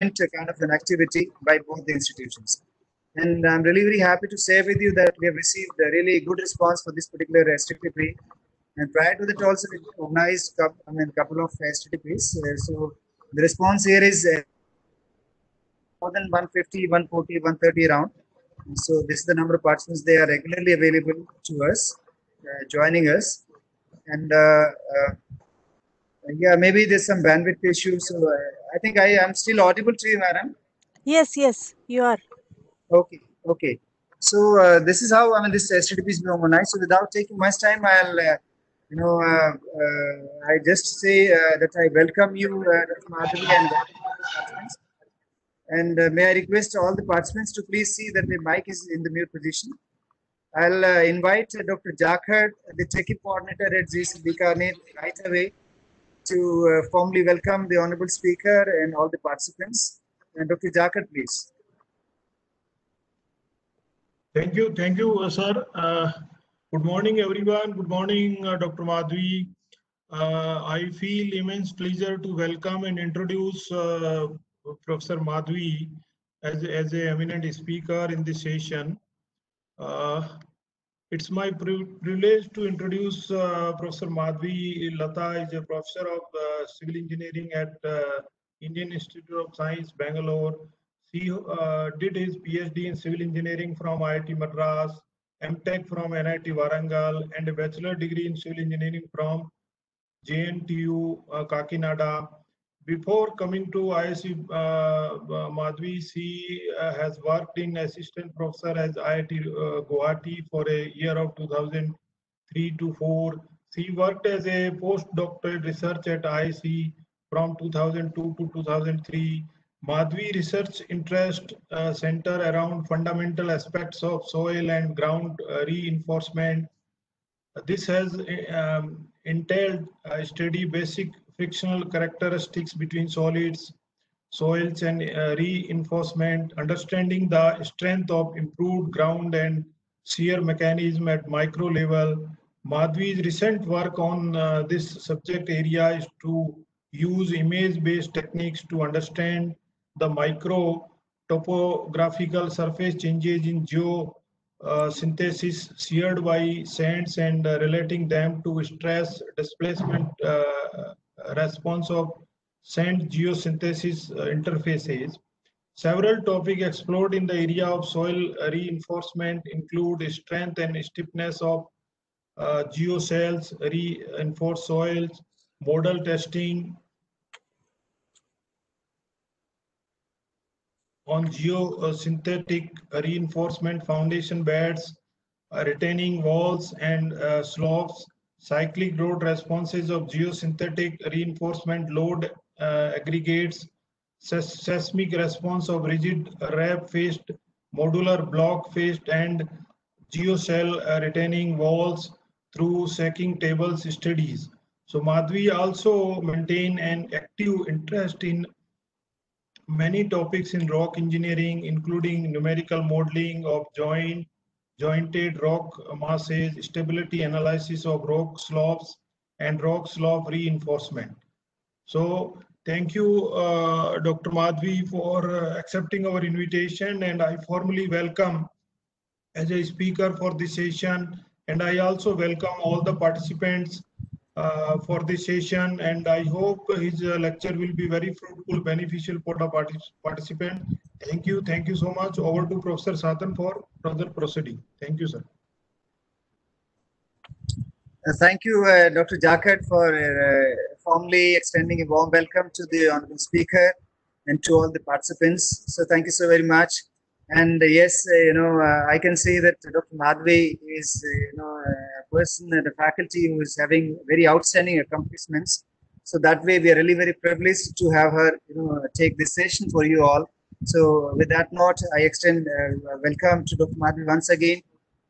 kind of an activity by both the institutions. And I'm really very happy to share with you that we have received a really good response for this particular STTP. And prior to that, also we organized couple, I mean, couple of STTPs. Uh, so the response here is uh, more than 150, 140, 130 around. So this is the number of participants. They are regularly available to us, uh, joining us. And uh, uh, yeah, maybe there's some bandwidth issues. So uh, I think I am still audible to you, madam. Yes, yes, you are. Okay, okay. So uh, this is how I mean this STTP is being organized. So without taking much time, I'll uh, you know uh, uh, I just say uh, that I welcome you, uh, Madhavi, and. And uh, may I request all the participants to please see that the mic is in the mute position. I'll uh, invite uh, Dr. Jakhar, the TEQIP coordinator at GC Bikaner, right away to uh, formally welcome the honorable speaker and all the participants. And Dr. Jakhar, please. Thank you, thank you, uh, sir. Uh, good morning, everyone. Good morning, uh, Dr. Madhvi. Uh, I feel immense pleasure to welcome and introduce uh, Professor Madhvi as, as a eminent speaker in this session. Uh, it's my privilege to introduce uh, Professor Madhvi Latha is a professor of uh, civil engineering at uh, Indian Institute of Science, Bangalore. He uh, did his PhD in civil engineering from IIT Madras, MTech from NIT Warangal, and a bachelor degree in civil engineering from JNTU uh, Kakinada. Before coming to IISc uh, uh, Madhvi, she uh, has worked in assistant professor as IIT uh, Guwahati for a year of 2003 to 4. She worked as a postdoctoral research at IISc from 2002 to 2003. Madhvi Research Interest uh, Center around fundamental aspects of soil and ground uh, reinforcement. This has um, entailed uh, study basic frictional characteristics between solids, soils and uh, reinforcement, understanding the strength of improved ground and shear mechanism at micro level. Madhvi's recent work on uh, this subject area is to use image-based techniques to understand the micro topographical surface changes in geo uh, sheared by sands and uh, relating them to stress displacement uh, response of sand geosynthetic uh, interfaces. Several topics explored in the area of soil reinforcement include strength and stiffness of uh, geocells, reinforced soils, model testing, on geosynthetic reinforcement foundation beds, uh, retaining walls and uh, slopes, cyclic load responses of geosynthetic reinforcement load uh, aggregates, seis- seismic response of rigid wrap faced, modular block faced and geocell uh, retaining walls through shaking tables studies. So Madhvi also maintain an active interest in many topics in rock engineering, including numerical modeling of joint, jointed rock masses, stability analysis of rock slopes, and rock slope reinforcement. So thank you, uh, Dr. Madhvi, for uh, accepting our invitation, and I formally welcome as a speaker for this session, and I also welcome all the participants uh, for this session and I hope his uh, lecture will be very fruitful, beneficial for the partic- participant. Thank you. Thank you so much. Over to Professor Satan for further proceeding. Thank you, sir. Uh, thank you, uh, Dr. Jakhar, for uh, formally extending a warm welcome to the honorable speaker and to all the participants. So thank you so very much. And yes, you know, I can say that Dr. Madhvi is, you know, person the faculty who is having very outstanding accomplishments. So that way, we are really very privileged to have her, you know, take this session for you all. So with that note, I extend uh, welcome to Dr. Madhvi once again,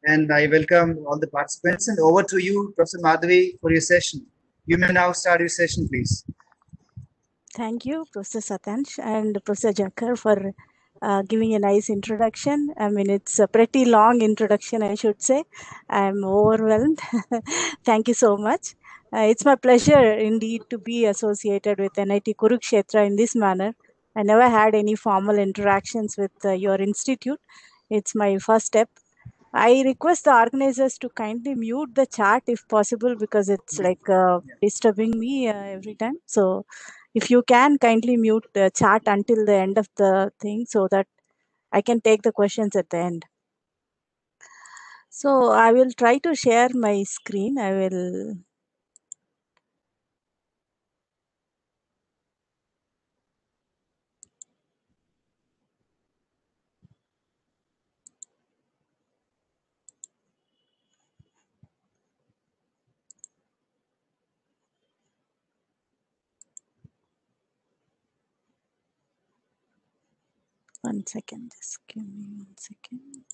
and I welcome all the participants. And over to you, Professor Madhvi, for your session. You may now start your session, please. Thank you, Professor Satansh and Professor Jakhar for uh, giving a nice introduction. I mean, it's a pretty long introduction, I should say. I'm overwhelmed. Thank you so much. Uh, it's my pleasure indeed to be associated with NIT Kurukshetra in this manner. I never had any formal interactions with uh, your institute. It's my first step. I request the organizers to kindly mute the chat if possible because it's like uh, disturbing me uh, every time. So, if you can kindly mute the chat until the end of the thing so that I can take the questions at the end. So, I will try to share my screen. I will. One second, just give me one second.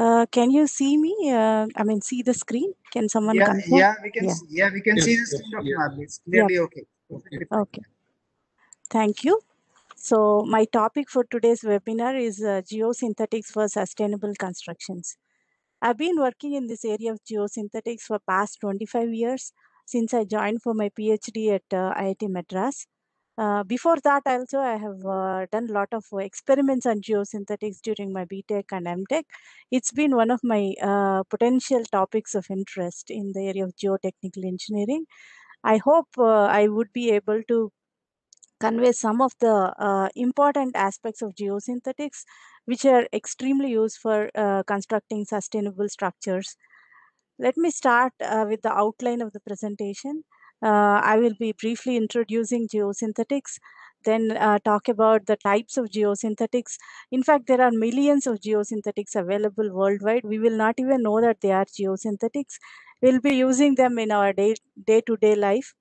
Uh, can you see me? Uh, I mean, see the screen? Can someone Yeah, confirm? yeah, we can, Yeah. s- yeah, we can Yes, see the yes, screen, Dr. yes. Madhavi. It's clearly okay. Okay. Thank you. So, my topic for today's webinar is uh, geosynthetics for sustainable constructions. I've been working in this area of geosynthetics for past 25 years since I joined for my PhD at uh, IIT Madras. Uh, before that, also I have uh, done a lot of experiments on geosynthetics during my BTech and MTech. It's been one of my uh, potential topics of interest in the area of geotechnical engineering. I hope uh, I would be able to convey some of the uh, important aspects of geosynthetics, which are extremely used for constructing sustainable structures. Let me start with the outline of the presentation. Uh, I will be briefly introducing geosynthetics, then uh, talk about the types of geosynthetics. In fact, there are millions of geosynthetics available worldwide. We will not even know that they are geosynthetics. We'll be using them in our day day to day life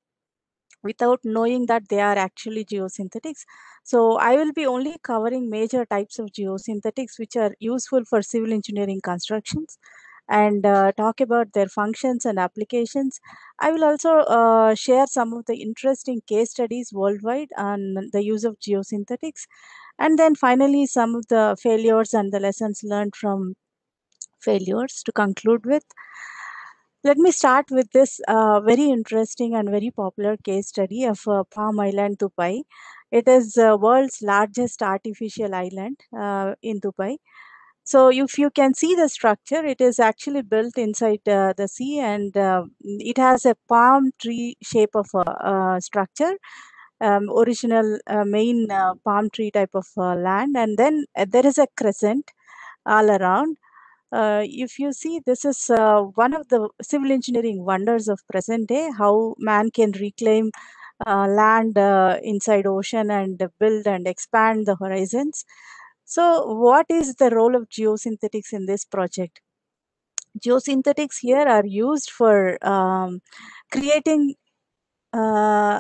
without knowing that they are actually geosynthetics. So I will be only covering major types of geosynthetics which are useful for civil engineering constructions and uh, talk about their functions and applications. I will also uh, share some of the interesting case studies worldwide on the use of geosynthetics and then finally some of the failures and the lessons learned from failures to conclude with. Let me start with this uh, very interesting and very popular case study of uh, Palm Island, Dubai. It is the world's largest artificial island uh, in Dubai. So, if you can see the structure, it is actually built inside uh, the sea and uh, it has a palm tree shape of a uh, structure, um, original uh, main uh, palm tree type of uh, land, and then there is a crescent all around. Uh, if you see this is uh, one of the civil engineering wonders of present day how man can reclaim uh, land inside ocean and build and expand the horizons so what is the role of geosynthetics in this project? Geosynthetics here are used for um, creating uh,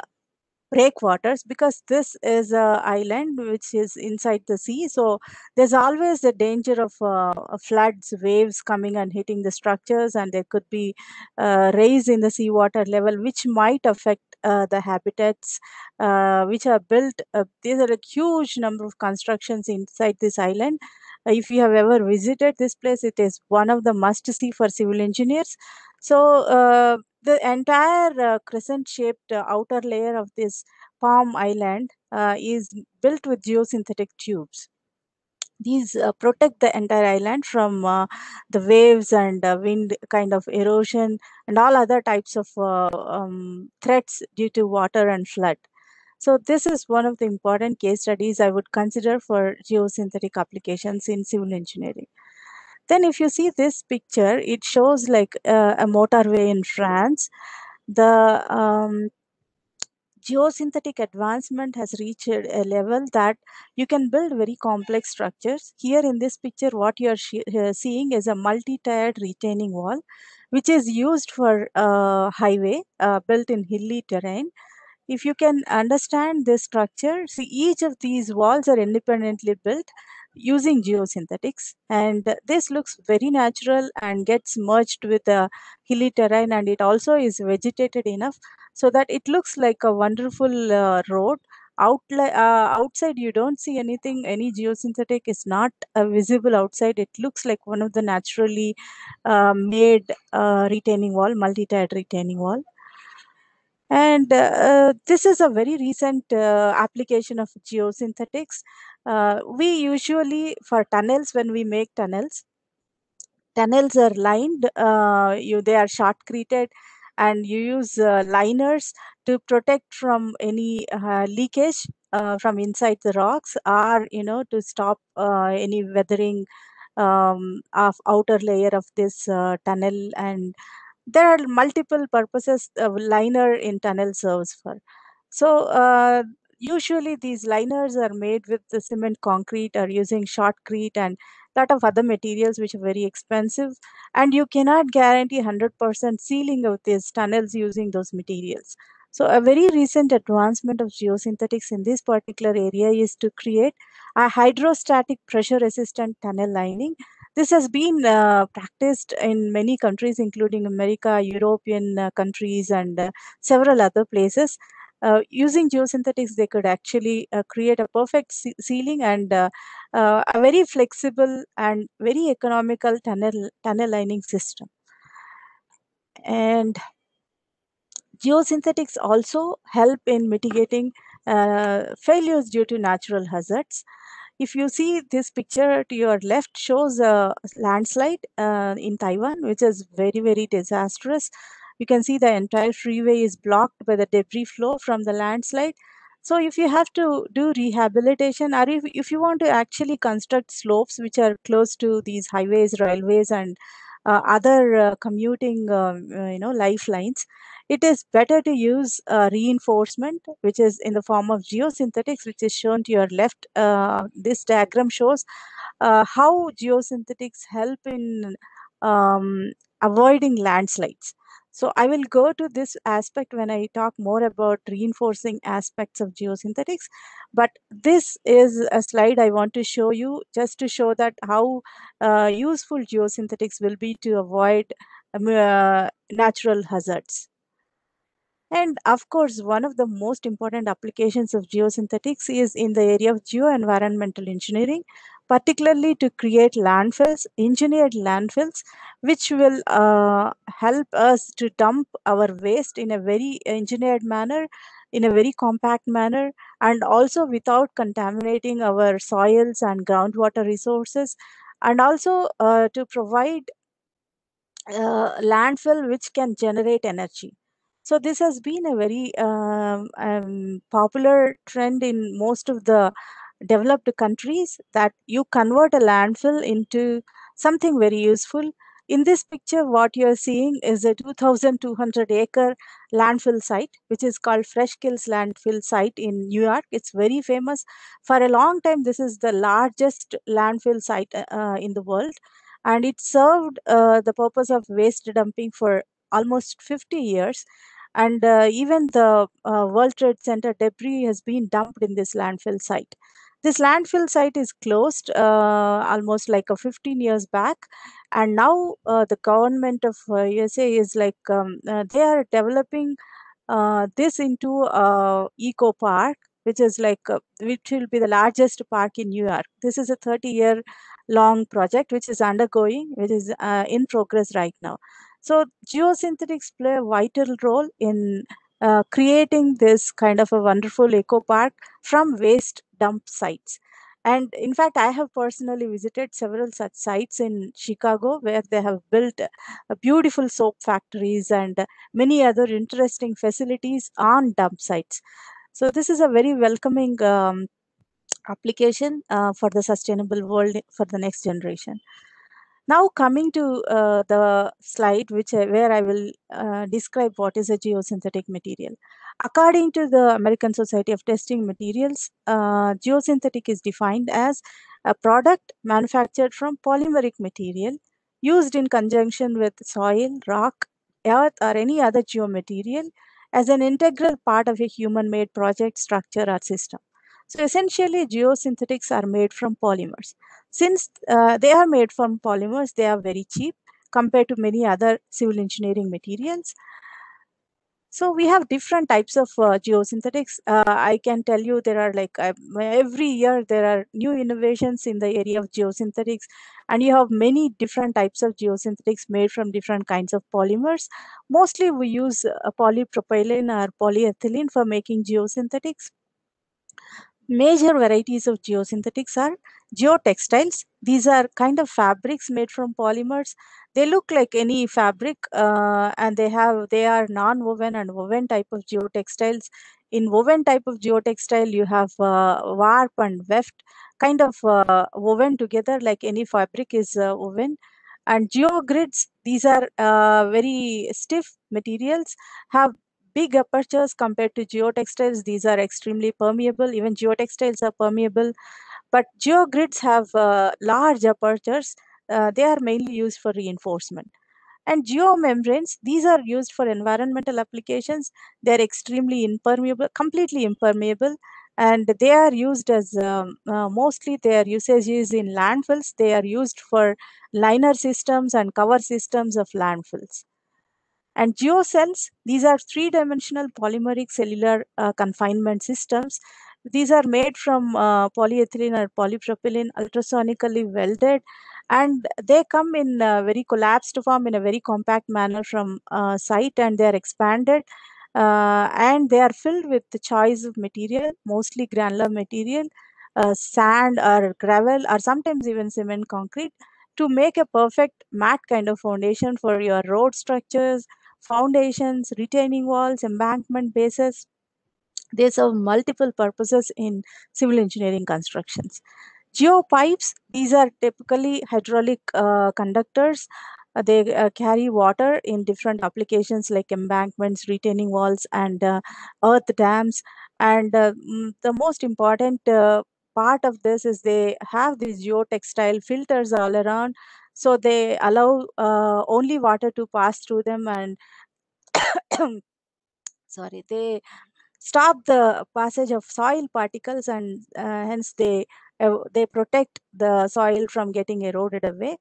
breakwaters because this is a island which is inside the sea. So there's always the danger of uh, floods waves coming and hitting the structures and there could be uh, raise in the seawater level which might affect uh, the habitats uh, which are built uh, these are a huge number of constructions inside this island. Uh, if you have ever visited this place it is one of the must see for civil engineers. So uh, the entire crescent shaped uh, outer layer of this palm island is built with geosynthetic tubes these uh, protect the entire island from uh, the waves and uh, wind kind of erosion and all other types of uh, um, threats due to water and flood. So this is one of the important case studies i would consider for geosynthetic applications in civil engineering. Then if you see this picture it shows like uh, a motorway in france. The um, geosynthetic advancement has reached a level that you can build very complex structures. Here in this picture, what you are uh, seeing is a multi-tiered retaining wall, which is used for uh, highway uh, built in hilly terrain. If you can understand this structure, see each of these walls are independently built using geosynthetics and this looks very natural and gets merged with the hilly terrain and it also is vegetated enough so that it looks like a wonderful uh, road. Outli- uh, outside you don't see anything any geosynthetic is not uh, visible outside. It looks like one of the naturally uh, made uh, retaining wall multi-tiered retaining wall. And uh, this is a very recent uh, application of geosynthetics. Uh, we usually, for tunnels, when we make tunnels, tunnels are lined, uh, you they are shotcreted, and you use uh, liners to protect from any uh, leakage from inside the rocks, or you know to stop any weathering um, of outer layer of this tunnel and there are multiple purposes a liner in tunnel serves for. So uh, usually these liners are made with the cement concrete or using shotcrete and lot of other materials which are very expensive and you cannot guarantee 100% sealing of these tunnels using those materials. So a very recent advancement of geosynthetics in this particular area is to create a hydrostatic pressure resistant tunnel lining this has been uh, practiced in many countries, including America, European uh, countries, and uh, several other places. Uh, using geosynthetics, they could actually uh, create a perfect sealing and uh, a very flexible and very economical tunnel, tunnel lining system. And geosynthetics also help in mitigating failures due to natural hazards if you see this picture to your left shows a landslide uh, in Taiwan, which is very, very disastrous. You can see the entire freeway is blocked by the debris flow from the landslide. So if you have to do rehabilitation or if, if you want to actually construct slopes which are close to these highways, railways and uh, other uh, commuting, um, uh, you know, lifelines, it is better to use uh, reinforcement, which is in the form of geosynthetics, which is shown to your left. Uh, this diagram shows uh, how geosynthetics help in um, avoiding landslides. So I will go to this aspect when I talk more about reinforcing aspects of geosynthetics. But this is a slide I want to show you just to show that how uh, useful geosynthetics will be to avoid um, uh, natural hazards. And of course, one of the most important applications of geosynthetics is in the area of geoenvironmental engineering, particularly to create landfills, engineered landfills, which will uh, help us to dump our waste in a very engineered manner, in a very compact manner, and also without contaminating our soils and groundwater resources, and also uh, to provide uh, landfill which can generate energy. So this has been a very um, um, popular trend in most of the developed countries that you convert a landfill into something very useful. In this picture, what you're seeing is a 2,200 acre landfill site, which is called Fresh Kills Landfill Site in New York. It's very famous. For a long time, this is the largest landfill site uh, in the world. And it served uh, the purpose of waste dumping for almost 50 years and uh, even the uh, World Trade Center debris has been dumped in this landfill site. This landfill site is closed uh, almost like a 15 years back, and now uh, the government of USA uh, is like um, uh, they are developing this into a eco park, which is like which will be the largest park in New York. This is a 30 year long project which is undergoing, which is in progress right now. So geosynthetics play a vital role in uh, creating this kind of a wonderful eco park from waste dump sites. And in fact, I have personally visited several such sites in Chicago where they have built beautiful soap factories and many other interesting facilities on dump sites. So this is a very welcoming um, application uh, for the sustainable world for the next generation. Now coming to uh, the slide which I, where I will uh, describe what is a geosynthetic material. According to the American Society of Testing Materials, uh, geosynthetic is defined as a product manufactured from polymeric material used in conjunction with soil, rock, earth or any other geomaterial as an integral part of a human-made project, structure or system. So essentially geosynthetics are made from polymers. Since uh, they are made from polymers, they are very cheap compared to many other civil engineering materials. So we have different types of uh, geosynthetics. Uh, I can tell you there are like uh, every year there are new innovations in the area of geosynthetics and you have many different types of geosynthetics made from different kinds of polymers. Mostly we use polypropylene or polyethylene for making geosynthetics. Major varieties of geosynthetics are geotextiles. These are kind of fabrics made from polymers. They look like any fabric uh, and they have they are non-woven and woven type of geotextiles. In woven type of geotextile, you have uh, warp and weft kind of uh, woven together like any fabric is uh, woven. And geogrids, these are uh, very stiff materials, have big apertures compared to geotextiles. These are extremely permeable. Even geotextiles are permeable. But geogrids have uh, large apertures. Uh, they are mainly used for reinforcement. And geomembranes, these are used for environmental applications. They're extremely impermeable, completely impermeable. And they are used as um, uh, mostly their usage is in landfills. They are used for liner systems and cover systems of landfills. And geocells, these are three-dimensional polymeric cellular uh, confinement systems. These are made from uh, polyethylene or polypropylene ultrasonically welded and they come in a very collapsed form in a very compact manner from uh, site and they are expanded uh, and they are filled with the choice of material, mostly granular material, uh, sand or gravel or sometimes even cement concrete to make a perfect mat kind of foundation for your road structures, foundations, retaining walls, embankment bases. They serve multiple purposes in civil engineering constructions. Geopipes, these are typically hydraulic uh, conductors. Uh, they uh, carry water in different applications like embankments, retaining walls, and uh, earth dams. And uh, mm, the most important uh, part of this is they have these geotextile filters all around so they allow uh, only water to pass through them and sorry they stop the passage of soil particles and uh, hence they uh, they protect the soil from getting eroded away.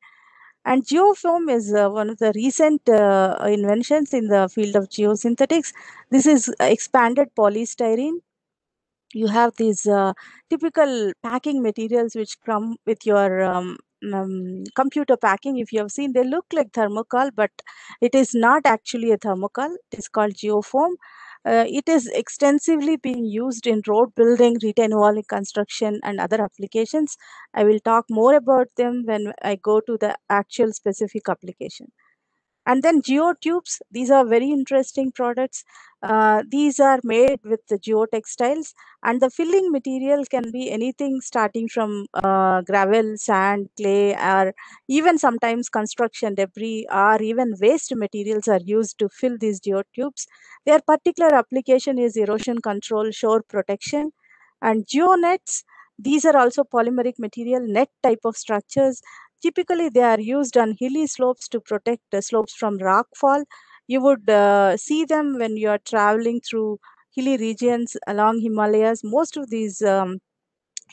And geofoam is uh, one of the recent uh, inventions in the field of geosynthetics. This is expanded polystyrene. You have these uh, typical packing materials which come with your um, um, computer packing if you have seen they look like thermocol but it is not actually a thermocol. It is called geofoam uh, it is extensively being used in road building retaining wall construction and other applications. I will talk more about them when i go to the actual specific application and then geotubes, these are very interesting products. Uh, these are made with the geotextiles and the filling material can be anything starting from uh, gravel, sand, clay, or even sometimes construction debris or even waste materials are used to fill these geotubes. Their particular application is erosion control, shore protection, and geonets. These are also polymeric material net type of structures Typically, they are used on hilly slopes to protect the slopes from rockfall. You would uh, see them when you are traveling through hilly regions along Himalayas. Most of these um,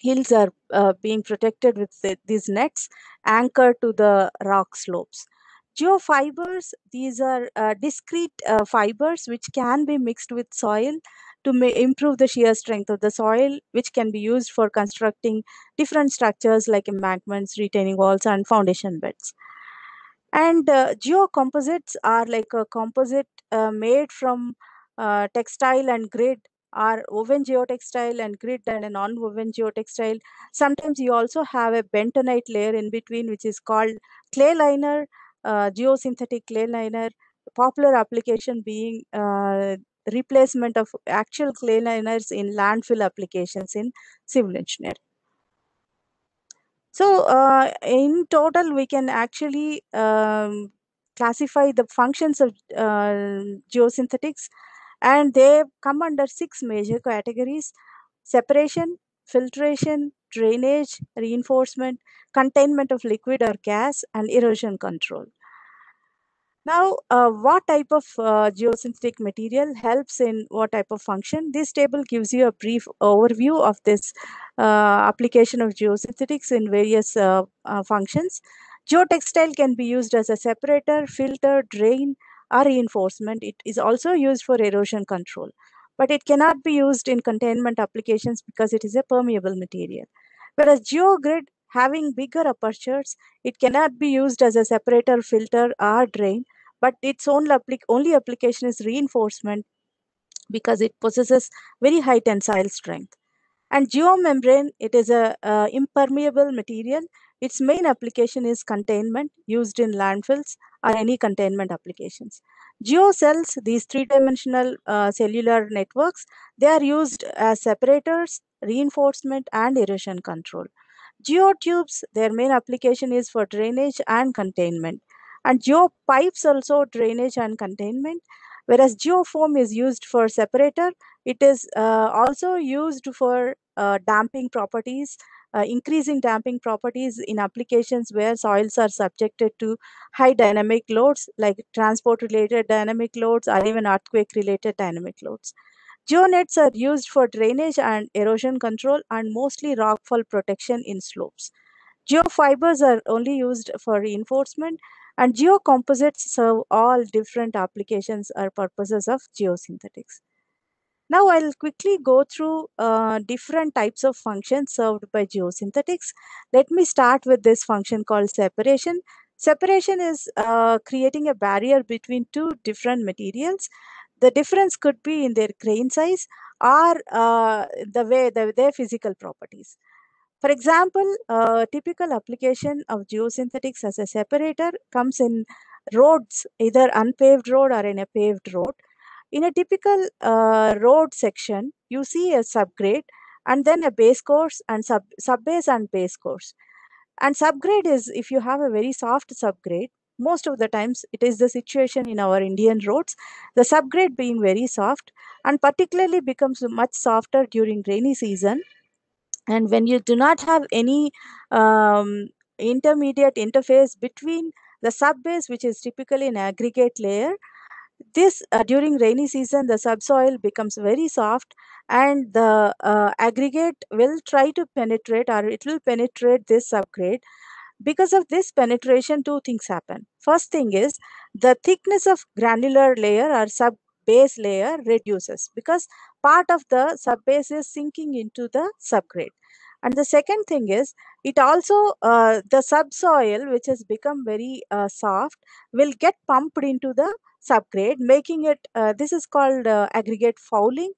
hills are uh, being protected with the, these nets anchored to the rock slopes. Geofibers, these are uh, discrete uh, fibers which can be mixed with soil to improve the shear strength of the soil, which can be used for constructing different structures like embankments, retaining walls, and foundation beds. And uh, geocomposites are like a composite uh, made from uh, textile and grid are woven geotextile and grid and a non-woven geotextile. Sometimes you also have a bentonite layer in between, which is called clay liner, geosynthetic clay liner. Popular application being uh, replacement of actual clay liners in landfill applications in civil engineering. So uh, in total, we can actually um, classify the functions of uh, geosynthetics and they come under six major categories separation filtration drainage reinforcement containment of liquid or gas and erosion control now uh, what type of uh, geosynthetic material helps in what type of function? This table gives you a brief overview of this uh, application of geosynthetics in various uh, uh, functions. Geotextile can be used as a separator filter drain or reinforcement. It is also used for erosion control but it cannot be used in containment applications because it is a permeable material. Whereas geogrid having bigger apertures, it cannot be used as a separator, filter or drain, but its only, applic only application is reinforcement because it possesses very high tensile strength. And geomembrane, it is a impermeable material. Its main application is containment used in landfills or any containment applications. Geocells, these three-dimensional uh, cellular networks, they are used as separators, reinforcement and erosion control. Geotubes, their main application is for drainage and containment. And geopipes also drainage and containment. Whereas geofoam is used for separator, it is uh, also used for uh, damping properties, uh, increasing damping properties in applications where soils are subjected to high dynamic loads like transport related dynamic loads or even earthquake related dynamic loads. Geonets are used for drainage and erosion control and mostly rockfall protection in slopes. Geofibers are only used for reinforcement and geocomposites serve all different applications or purposes of geosynthetics. Now I'll quickly go through uh, different types of functions served by geosynthetics. Let me start with this function called separation. Separation is uh, creating a barrier between two different materials. The difference could be in their grain size or uh, the way the, their physical properties. For example, a typical application of geosynthetics as a separator comes in roads, either unpaved road or in a paved road. In a typical uh, road section, you see a subgrade and then a base course and sub subbase and base course. And subgrade is if you have a very soft subgrade, most of the times it is the situation in our Indian roads, the subgrade being very soft and particularly becomes much softer during rainy season. And when you do not have any um, intermediate interface between the subbase, which is typically an aggregate layer, this uh, during rainy season the subsoil becomes very soft and the uh, aggregate will try to penetrate or it will penetrate this subgrade. Because of this penetration two things happen. First thing is the thickness of granular layer or sub base layer reduces because part of the subbase is sinking into the subgrade. And the second thing is it also uh, the subsoil which has become very uh, soft will get pumped into the subgrade making it uh, this is called uh, aggregate fouling.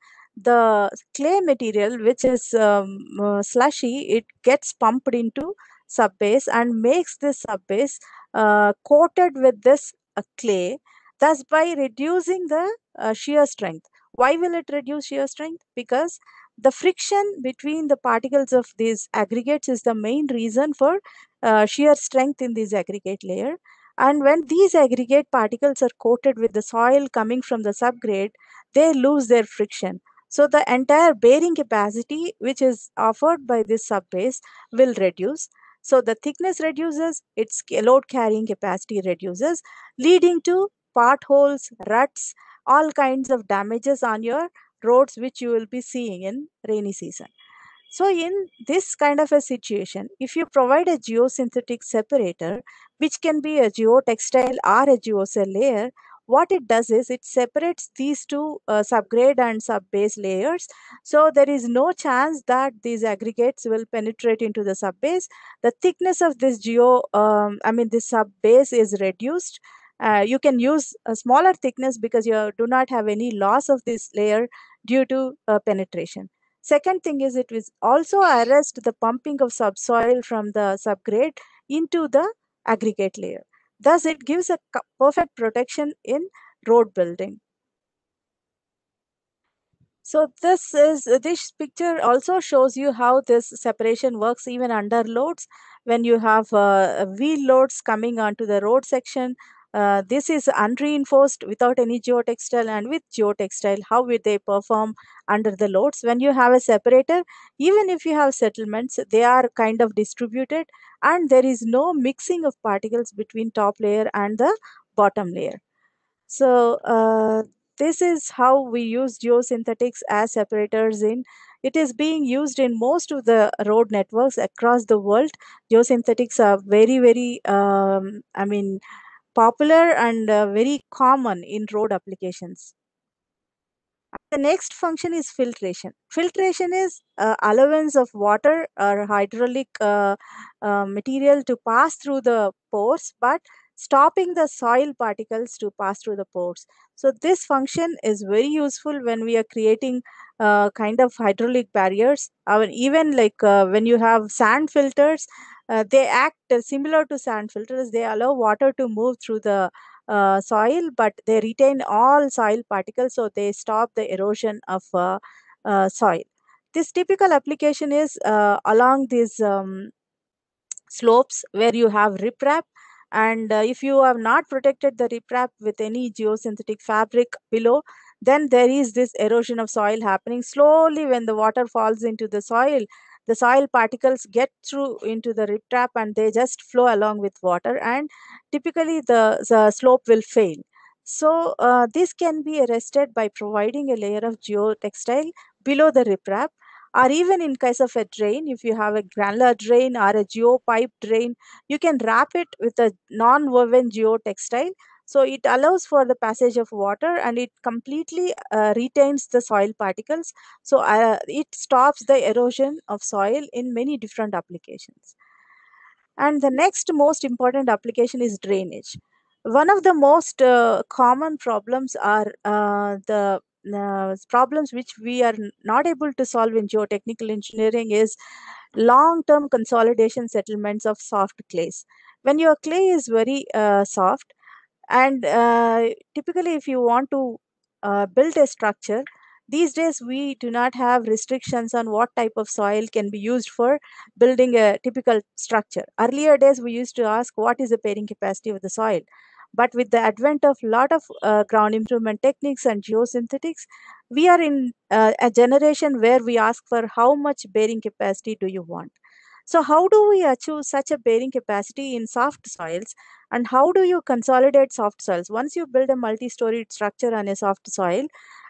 The clay material which is um, uh, slushy it gets pumped into subbase and makes this subbase uh, coated with this clay thus by reducing the shear strength why will it reduce shear strength because the friction between the particles of these aggregates is the main reason for uh, shear strength in this aggregate layer and when these aggregate particles are coated with the soil coming from the subgrade, they lose their friction. So the entire bearing capacity which is offered by this subbase will reduce. So the thickness reduces, its load carrying capacity reduces, leading to potholes, ruts, all kinds of damages on your roads which you will be seeing in rainy season. So in this kind of a situation, if you provide a geosynthetic separator, which can be a geotextile or a geocell layer, what it does is it separates these two uh, subgrade and subbase layers. So there is no chance that these aggregates will penetrate into the subbase. The thickness of this geo, um, I mean this subbase is reduced. Uh, you can use a smaller thickness because you do not have any loss of this layer due to uh, penetration. Second thing is it will also arrest the pumping of subsoil from the subgrade into the aggregate layer. Thus, it gives a perfect protection in road building. So this is this picture also shows you how this separation works even under loads when you have uh, wheel loads coming onto the road section. Uh, this is unreinforced without any geotextile and with geotextile how will they perform under the loads? When you have a separator even if you have settlements they are kind of distributed and there is no mixing of particles between top layer and the bottom layer. So uh, this is how we use geosynthetics as separators in it is being used in most of the road networks across the world. Geosynthetics are very very um, i mean popular and uh, very common in road applications the next function is filtration filtration is uh, allowance of water or hydraulic uh, uh, material to pass through the pores but stopping the soil particles to pass through the pores. So this function is very useful when we are creating uh, kind of hydraulic barriers. Even like uh, when you have sand filters, uh, they act similar to sand filters. They allow water to move through the uh, soil, but they retain all soil particles, so they stop the erosion of uh, uh, soil. This typical application is along these um, slopes where you have riprap and uh, if you have not protected the riprap with any geosynthetic fabric below then there is this erosion of soil happening slowly when the water falls into the soil the soil particles get through into the riprap and they just flow along with water and typically the, the slope will fail. So uh, this can be arrested by providing a layer of geotextile below the riprap or even in case of a drain. If you have a granular drain or a geopipe drain you can wrap it with a non-woven geotextile so it allows for the passage of water and it completely uh, retains the soil particles. So uh, it stops the erosion of soil in many different applications. And the next most important application is drainage. One of the most uh, common problems are uh, the uh, problems which we are not able to solve in geotechnical engineering is long-term consolidation settlements of soft clays. When your clay is very uh, soft, and uh, typically if you want to uh, build a structure, these days we do not have restrictions on what type of soil can be used for building a typical structure. Earlier days we used to ask what is the bearing capacity of the soil but with the advent of lot of uh, ground improvement techniques and geosynthetics, we are in uh, a generation where we ask for how much bearing capacity do you want. So how do we achieve such a bearing capacity in soft soils and how do you consolidate soft soils? Once you build a multi-storied structure on a soft soil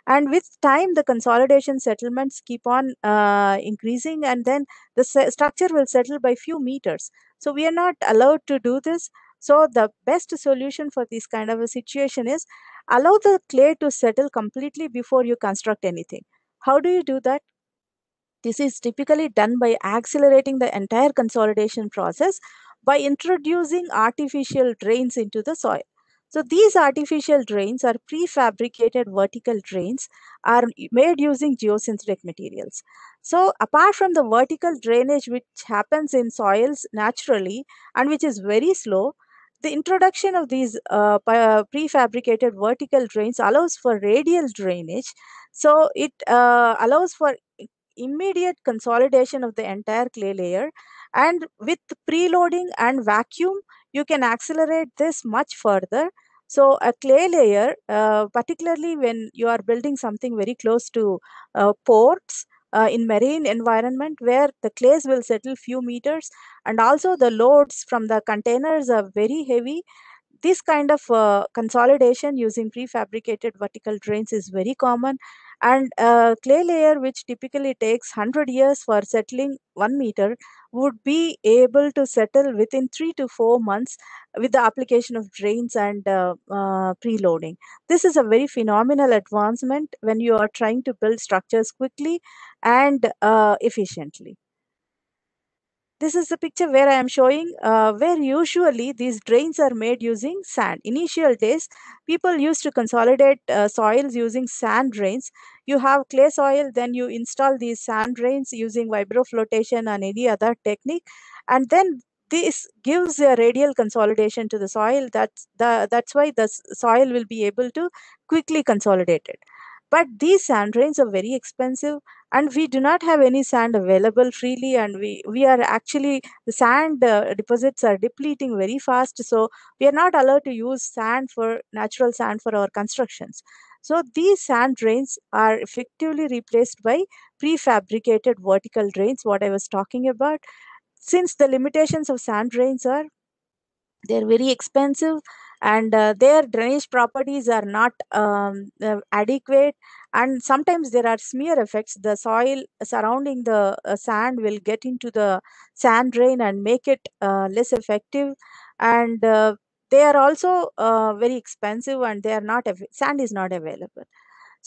and with time the consolidation settlements keep on uh, increasing and then the structure will settle by few meters. So we are not allowed to do this so the best solution for this kind of a situation is allow the clay to settle completely before you construct anything. How do you do that? This is typically done by accelerating the entire consolidation process by introducing artificial drains into the soil. So these artificial drains are prefabricated vertical drains are made using geosynthetic materials. So apart from the vertical drainage which happens in soils naturally and which is very slow, the introduction of these uh, prefabricated vertical drains allows for radial drainage. So it uh, allows for immediate consolidation of the entire clay layer. And with preloading and vacuum you can accelerate this much further. So a clay layer uh, particularly when you are building something very close to uh, ports uh, in marine environment where the clays will settle few meters and also the loads from the containers are very heavy this kind of uh, consolidation using prefabricated vertical drains is very common and a clay layer which typically takes 100 years for settling 1 meter would be able to settle within 3 to 4 months with the application of drains and uh, uh, preloading. This is a very phenomenal advancement when you are trying to build structures quickly and uh, efficiently this is the picture where I am showing uh, where usually these drains are made using sand. Initial days, people used to consolidate uh, soils using sand drains. You have clay soil, then you install these sand drains using vibroflotation and any other technique. And then this gives a radial consolidation to the soil. That's, the, that's why the soil will be able to quickly consolidate it. But these sand drains are very expensive and we do not have any sand available freely and we we are actually the sand uh, deposits are depleting very fast so we are not allowed to use sand for natural sand for our constructions. So these sand drains are effectively replaced by prefabricated vertical drains what i was talking about. Since the limitations of sand drains are they're very expensive and uh, their drainage properties are not um, uh, adequate and sometimes there are smear effects. The soil surrounding the uh, sand will get into the sand drain and make it uh, less effective and uh, they are also uh, very expensive and they are not sand is not available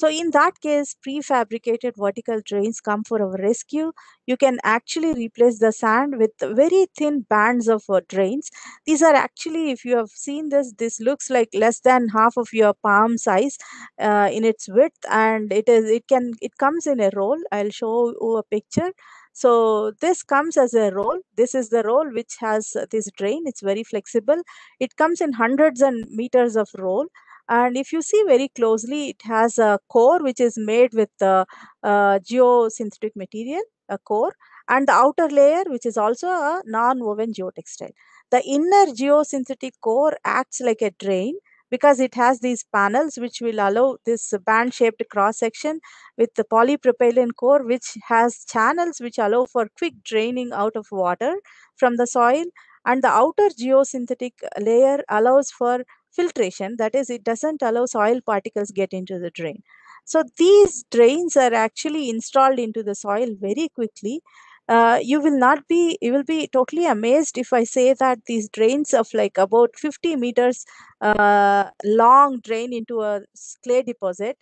so in that case, prefabricated vertical drains come for our rescue. You can actually replace the sand with very thin bands of uh, drains. These are actually, if you have seen this, this looks like less than half of your palm size uh, in its width, and it is it can it comes in a roll. I'll show you a picture. So this comes as a roll. This is the roll which has this drain. It's very flexible. It comes in hundreds and meters of roll and if you see very closely it has a core which is made with the uh, geosynthetic material a core and the outer layer which is also a non-woven geotextile. The inner geosynthetic core acts like a drain because it has these panels which will allow this band shaped cross section with the polypropylene core which has channels which allow for quick draining out of water from the soil. And the outer geosynthetic layer allows for filtration that is it doesn't allow soil particles get into the drain. So these drains are actually installed into the soil very quickly. Uh, you will not be you will be totally amazed if i say that these drains of like about 50 meters uh, long drain into a clay deposit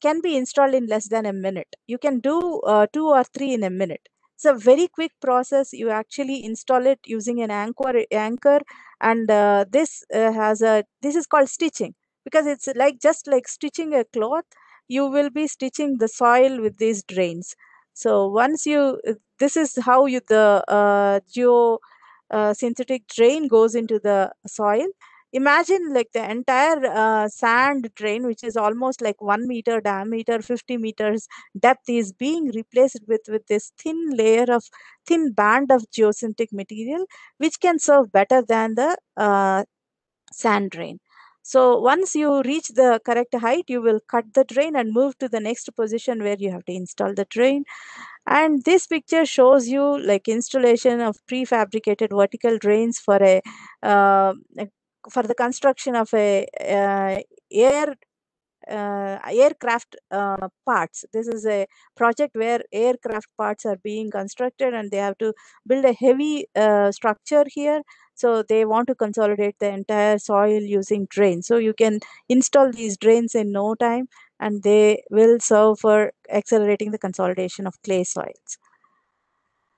can be installed in less than a minute. You can do uh, two or three in a minute it's a very quick process. You actually install it using an anchor anchor and uh, this uh, has a this is called stitching because it's like just like stitching a cloth you will be stitching the soil with these drains. So once you this is how you the uh, geo uh, synthetic drain goes into the soil imagine like the entire uh, sand drain which is almost like 1 meter diameter 50 meters depth is being replaced with with this thin layer of thin band of geosynthetic material which can serve better than the uh, sand drain. So once you reach the correct height you will cut the drain and move to the next position where you have to install the drain. And this picture shows you like installation of prefabricated vertical drains for a uh, for the construction of a air uh, aircraft uh, parts. This is a project where aircraft parts are being constructed and they have to build a heavy uh, structure here. So they want to consolidate the entire soil using drains so you can install these drains in no time and they will serve for accelerating the consolidation of clay soils.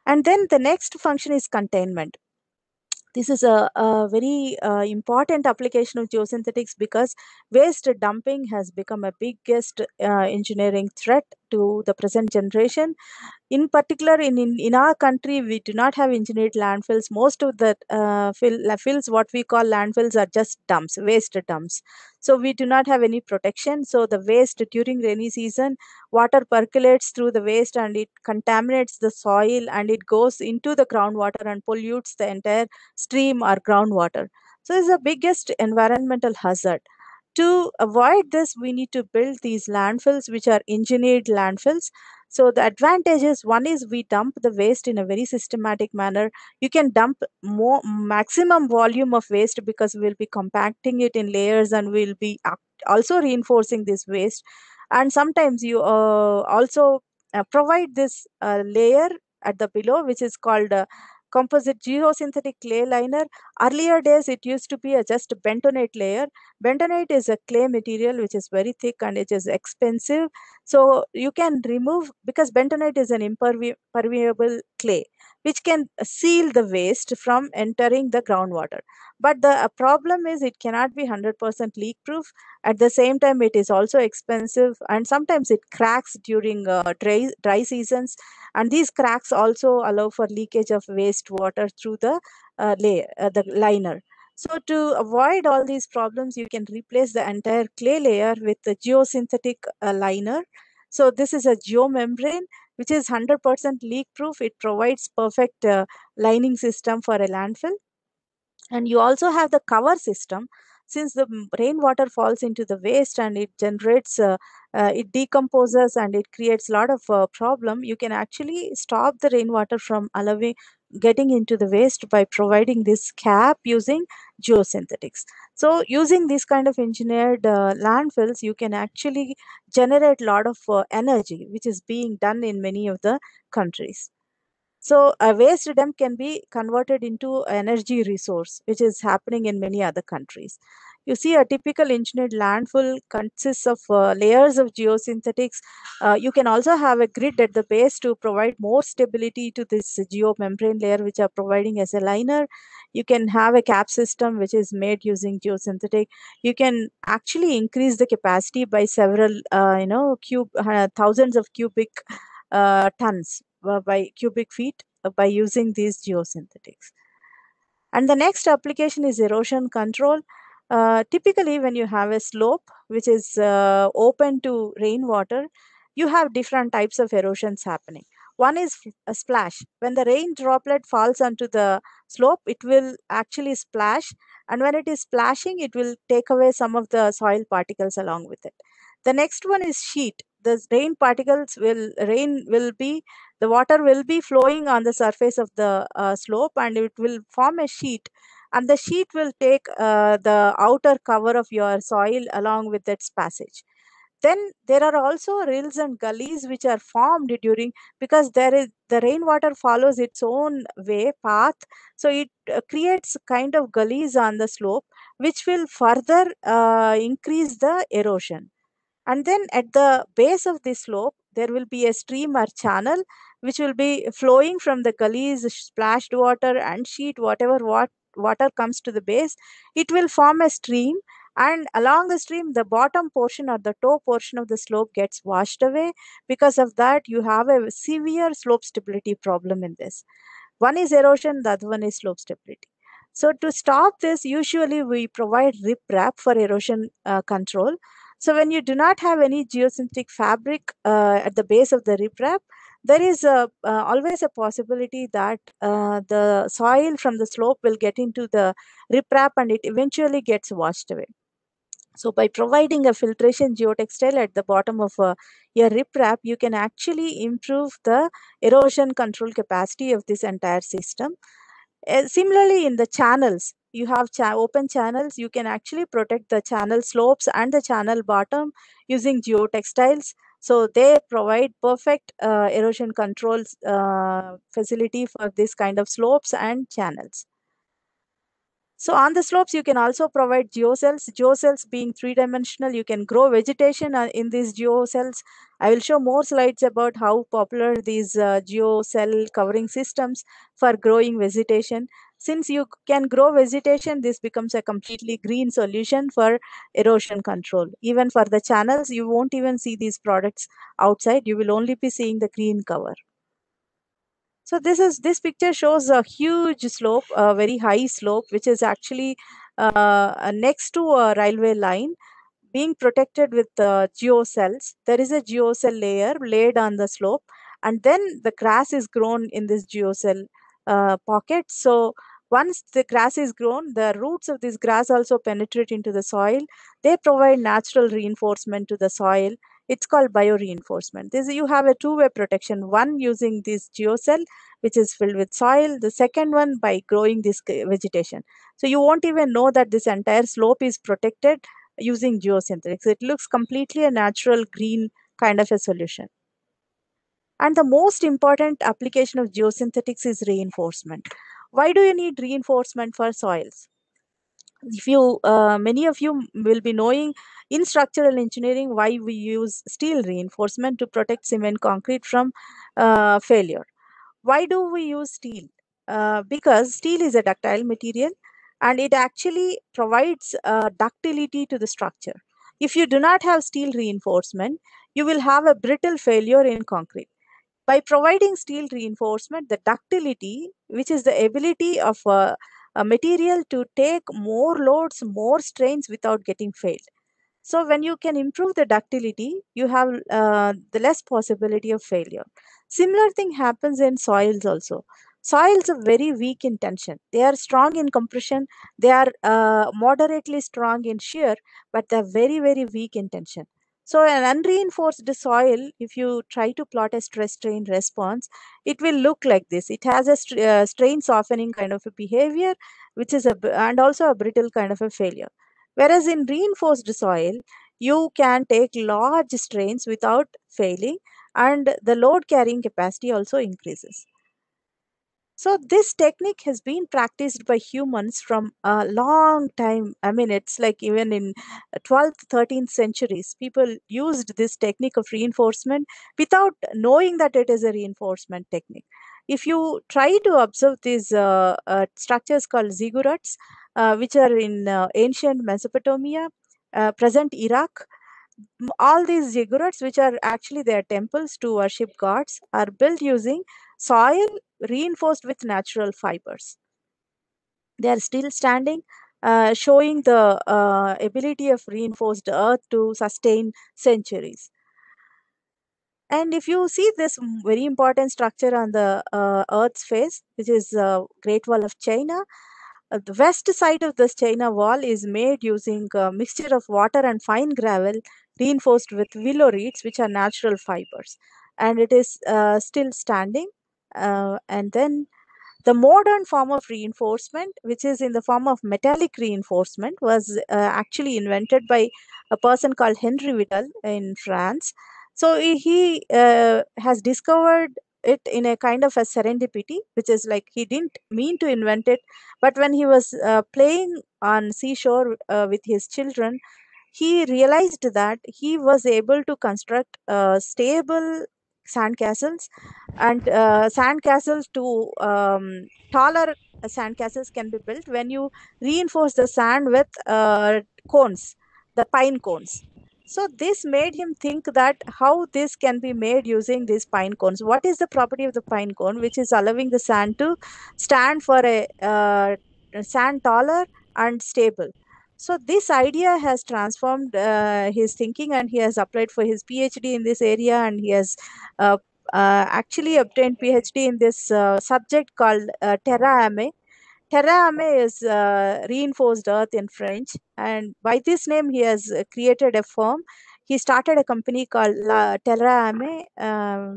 And then the next function is containment this is a, a very uh, important application of geosynthetics because waste dumping has become a biggest uh, engineering threat to the present generation. In particular in, in in our country we do not have engineered landfills. Most of the uh, fill, fills what we call landfills are just dumps waste dumps. So we do not have any protection. So the waste during rainy season water percolates through the waste and it contaminates the soil and it goes into the groundwater and pollutes the entire stream or groundwater. So it's the biggest environmental hazard to avoid this we need to build these landfills which are engineered landfills. So the advantages one is we dump the waste in a very systematic manner. You can dump more maximum volume of waste because we'll be compacting it in layers and we'll be also reinforcing this waste. And sometimes you uh, also uh, provide this uh, layer at the below which is called composite geosynthetic clay liner. Earlier days, it used to be a just bentonite layer. Bentonite is a clay material which is very thick and it is expensive. So you can remove, because bentonite is an impermeable clay, which can seal the waste from entering the groundwater. But the problem is it cannot be 100% leak proof. At the same time, it is also expensive and sometimes it cracks during uh, dry, dry seasons. And these cracks also allow for leakage of wastewater through the uh, layer, uh, the liner. So to avoid all these problems, you can replace the entire clay layer with the geosynthetic uh, liner. So this is a geomembrane which is 100% leak proof. It provides perfect uh, lining system for a landfill. And you also have the cover system since the rainwater falls into the waste and it generates uh, uh, it decomposes and it creates a lot of uh, problem you can actually stop the rainwater from allowing getting into the waste by providing this cap using geosynthetics. So using this kind of engineered uh, landfills you can actually generate a lot of uh, energy which is being done in many of the countries so a waste dump can be converted into energy resource, which is happening in many other countries. You see, a typical engineered landfill consists of uh, layers of geosynthetics. Uh, you can also have a grid at the base to provide more stability to this geomembrane layer, which are providing as a liner. You can have a cap system, which is made using geosynthetic. You can actually increase the capacity by several, uh, you know, cube uh, thousands of cubic uh, tons by cubic feet uh, by using these geosynthetics. And the next application is erosion control. Uh, typically, when you have a slope which is uh, open to rainwater, you have different types of erosions happening. One is a splash. When the rain droplet falls onto the slope, it will actually splash. And when it is splashing, it will take away some of the soil particles along with it. The next one is sheet. The rain particles will, rain will be, the water will be flowing on the surface of the uh, slope and it will form a sheet. And the sheet will take uh, the outer cover of your soil along with its passage. Then there are also rills and gullies which are formed during because there is the rainwater follows its own way path. So it uh, creates kind of gullies on the slope which will further uh, increase the erosion. And then at the base of the slope there will be a stream or channel which will be flowing from the gullies splashed water and sheet whatever what water comes to the base it will form a stream and along the stream the bottom portion or the toe portion of the slope gets washed away. Because of that you have a severe slope stability problem in this. One is erosion the other one is slope stability. So to stop this usually we provide riprap for erosion uh, control. So when you do not have any geosynthetic fabric uh, at the base of the riprap, there is a, uh, always a possibility that uh, the soil from the slope will get into the riprap and it eventually gets washed away. So by providing a filtration geotextile at the bottom of a, riprap, you can actually improve the erosion control capacity of this entire system. Uh, similarly, in the channels, you have cha open channels, you can actually protect the channel slopes and the channel bottom using geotextiles. So they provide perfect uh, erosion control uh, facility for this kind of slopes and channels. So on the slopes, you can also provide geocells. Geocells being three-dimensional, you can grow vegetation uh, in these geocells. I will show more slides about how popular these uh, geocell covering systems for growing vegetation. Since you can grow vegetation, this becomes a completely green solution for erosion control. Even for the channels, you won't even see these products outside. You will only be seeing the green cover. So this is this picture shows a huge slope, a very high slope, which is actually uh, next to a railway line being protected with uh, geocells. There is a geocell layer laid on the slope and then the grass is grown in this geocell uh, pocket. So once the grass is grown, the roots of this grass also penetrate into the soil. They provide natural reinforcement to the soil it's called bioreinforcement. This you have a two-way protection. One using this geocell, which is filled with soil. The second one by growing this vegetation. So you won't even know that this entire slope is protected using geosynthetics. It looks completely a natural green kind of a solution. And the most important application of geosynthetics is reinforcement. Why do you need reinforcement for soils? if you uh, many of you will be knowing in structural engineering why we use steel reinforcement to protect cement concrete from uh, failure. Why do we use steel? Uh, because steel is a ductile material and it actually provides uh, ductility to the structure. If you do not have steel reinforcement you will have a brittle failure in concrete by providing steel reinforcement the ductility which is the ability of uh, a material to take more loads, more strains without getting failed. So when you can improve the ductility, you have uh, the less possibility of failure. Similar thing happens in soils also. Soils are very weak in tension. They are strong in compression. They are uh, moderately strong in shear, but they're very, very weak in tension. So an unreinforced soil, if you try to plot a stress strain response, it will look like this. It has a st uh, strain softening kind of a behavior, which is a and also a brittle kind of a failure. Whereas in reinforced soil, you can take large strains without failing and the load carrying capacity also increases. So this technique has been practiced by humans from a long time. I mean, it's like even in 12th, 13th centuries, people used this technique of reinforcement without knowing that it is a reinforcement technique. If you try to observe these uh, uh, structures called ziggurats, uh, which are in uh, ancient Mesopotamia, uh, present Iraq, all these ziggurats, which are actually their temples to worship gods, are built using soil reinforced with natural fibers. They are still standing, uh, showing the uh, ability of reinforced earth to sustain centuries. And if you see this very important structure on the uh, Earth's face, which is the Great Wall of China, uh, the west side of this China wall is made using a mixture of water and fine gravel reinforced with willow reeds, which are natural fibers. And it is uh, still standing. Uh, and then the modern form of reinforcement, which is in the form of metallic reinforcement, was uh, actually invented by a person called Henry Vidal in France. So he uh, has discovered it in a kind of a serendipity, which is like he didn't mean to invent it, but when he was uh, playing on seashore uh, with his children, he realized that he was able to construct uh, stable sandcastles and uh, sandcastles to um, taller sandcastles can be built when you reinforce the sand with uh, cones, the pine cones. So this made him think that how this can be made using these pine cones. What is the property of the pine cone, which is allowing the sand to stand for a uh, sand taller and stable. So this idea has transformed uh, his thinking, and he has applied for his PhD in this area, and he has uh, uh, actually obtained PhD in this uh, subject called uh, Terre Armée. Terre Armée is uh, reinforced earth in French, and by this name he has created a firm. He started a company called La Terre Armée,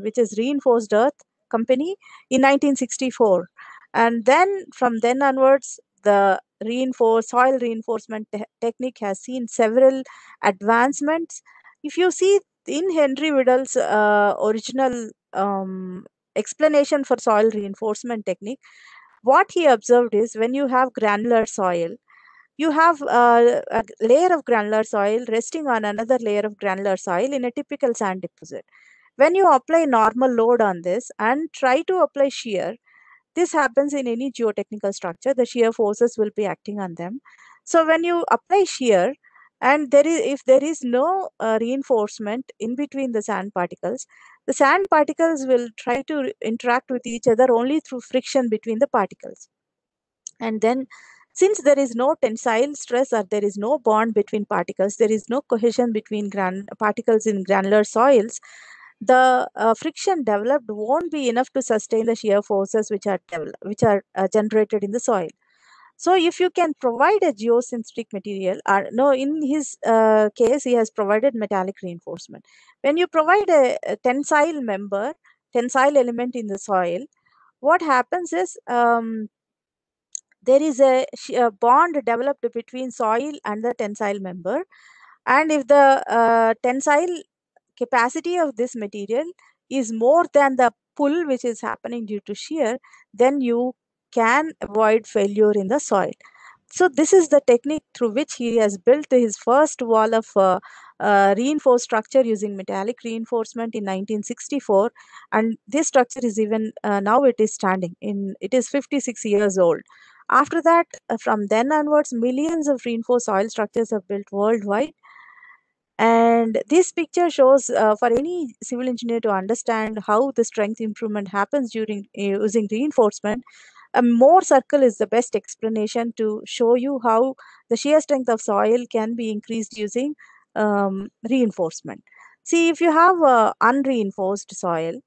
which is reinforced earth company in 1964, and then from then onwards the reinforce soil reinforcement te technique has seen several advancements. If you see in Henry Vidal's uh, original um, explanation for soil reinforcement technique, what he observed is when you have granular soil, you have uh, a layer of granular soil resting on another layer of granular soil in a typical sand deposit. When you apply normal load on this and try to apply shear, this happens in any geotechnical structure. The shear forces will be acting on them. So when you apply shear, and there is if there is no uh, reinforcement in between the sand particles, the sand particles will try to interact with each other only through friction between the particles. And then since there is no tensile stress or there is no bond between particles, there is no cohesion between gran particles in granular soils, the uh, friction developed won't be enough to sustain the shear forces which are which are uh, generated in the soil. So if you can provide a geosynthetic material, or no, in his uh, case, he has provided metallic reinforcement. When you provide a, a tensile member, tensile element in the soil, what happens is um, there is a, a, bond developed between soil and the tensile member. And if the uh, tensile capacity of this material is more than the pull which is happening due to shear, then you can avoid failure in the soil. So this is the technique through which he has built his first wall of uh, uh, reinforced structure using metallic reinforcement in 1964 and this structure is even uh, now it is standing in it is 56 years old after that uh, from then onwards millions of reinforced soil structures are built worldwide and this picture shows uh, for any civil engineer to understand how the strength improvement happens during uh, using reinforcement a Mohr circle is the best explanation to show you how the shear strength of soil can be increased using um, reinforcement. See, if you have a unreinforced soil,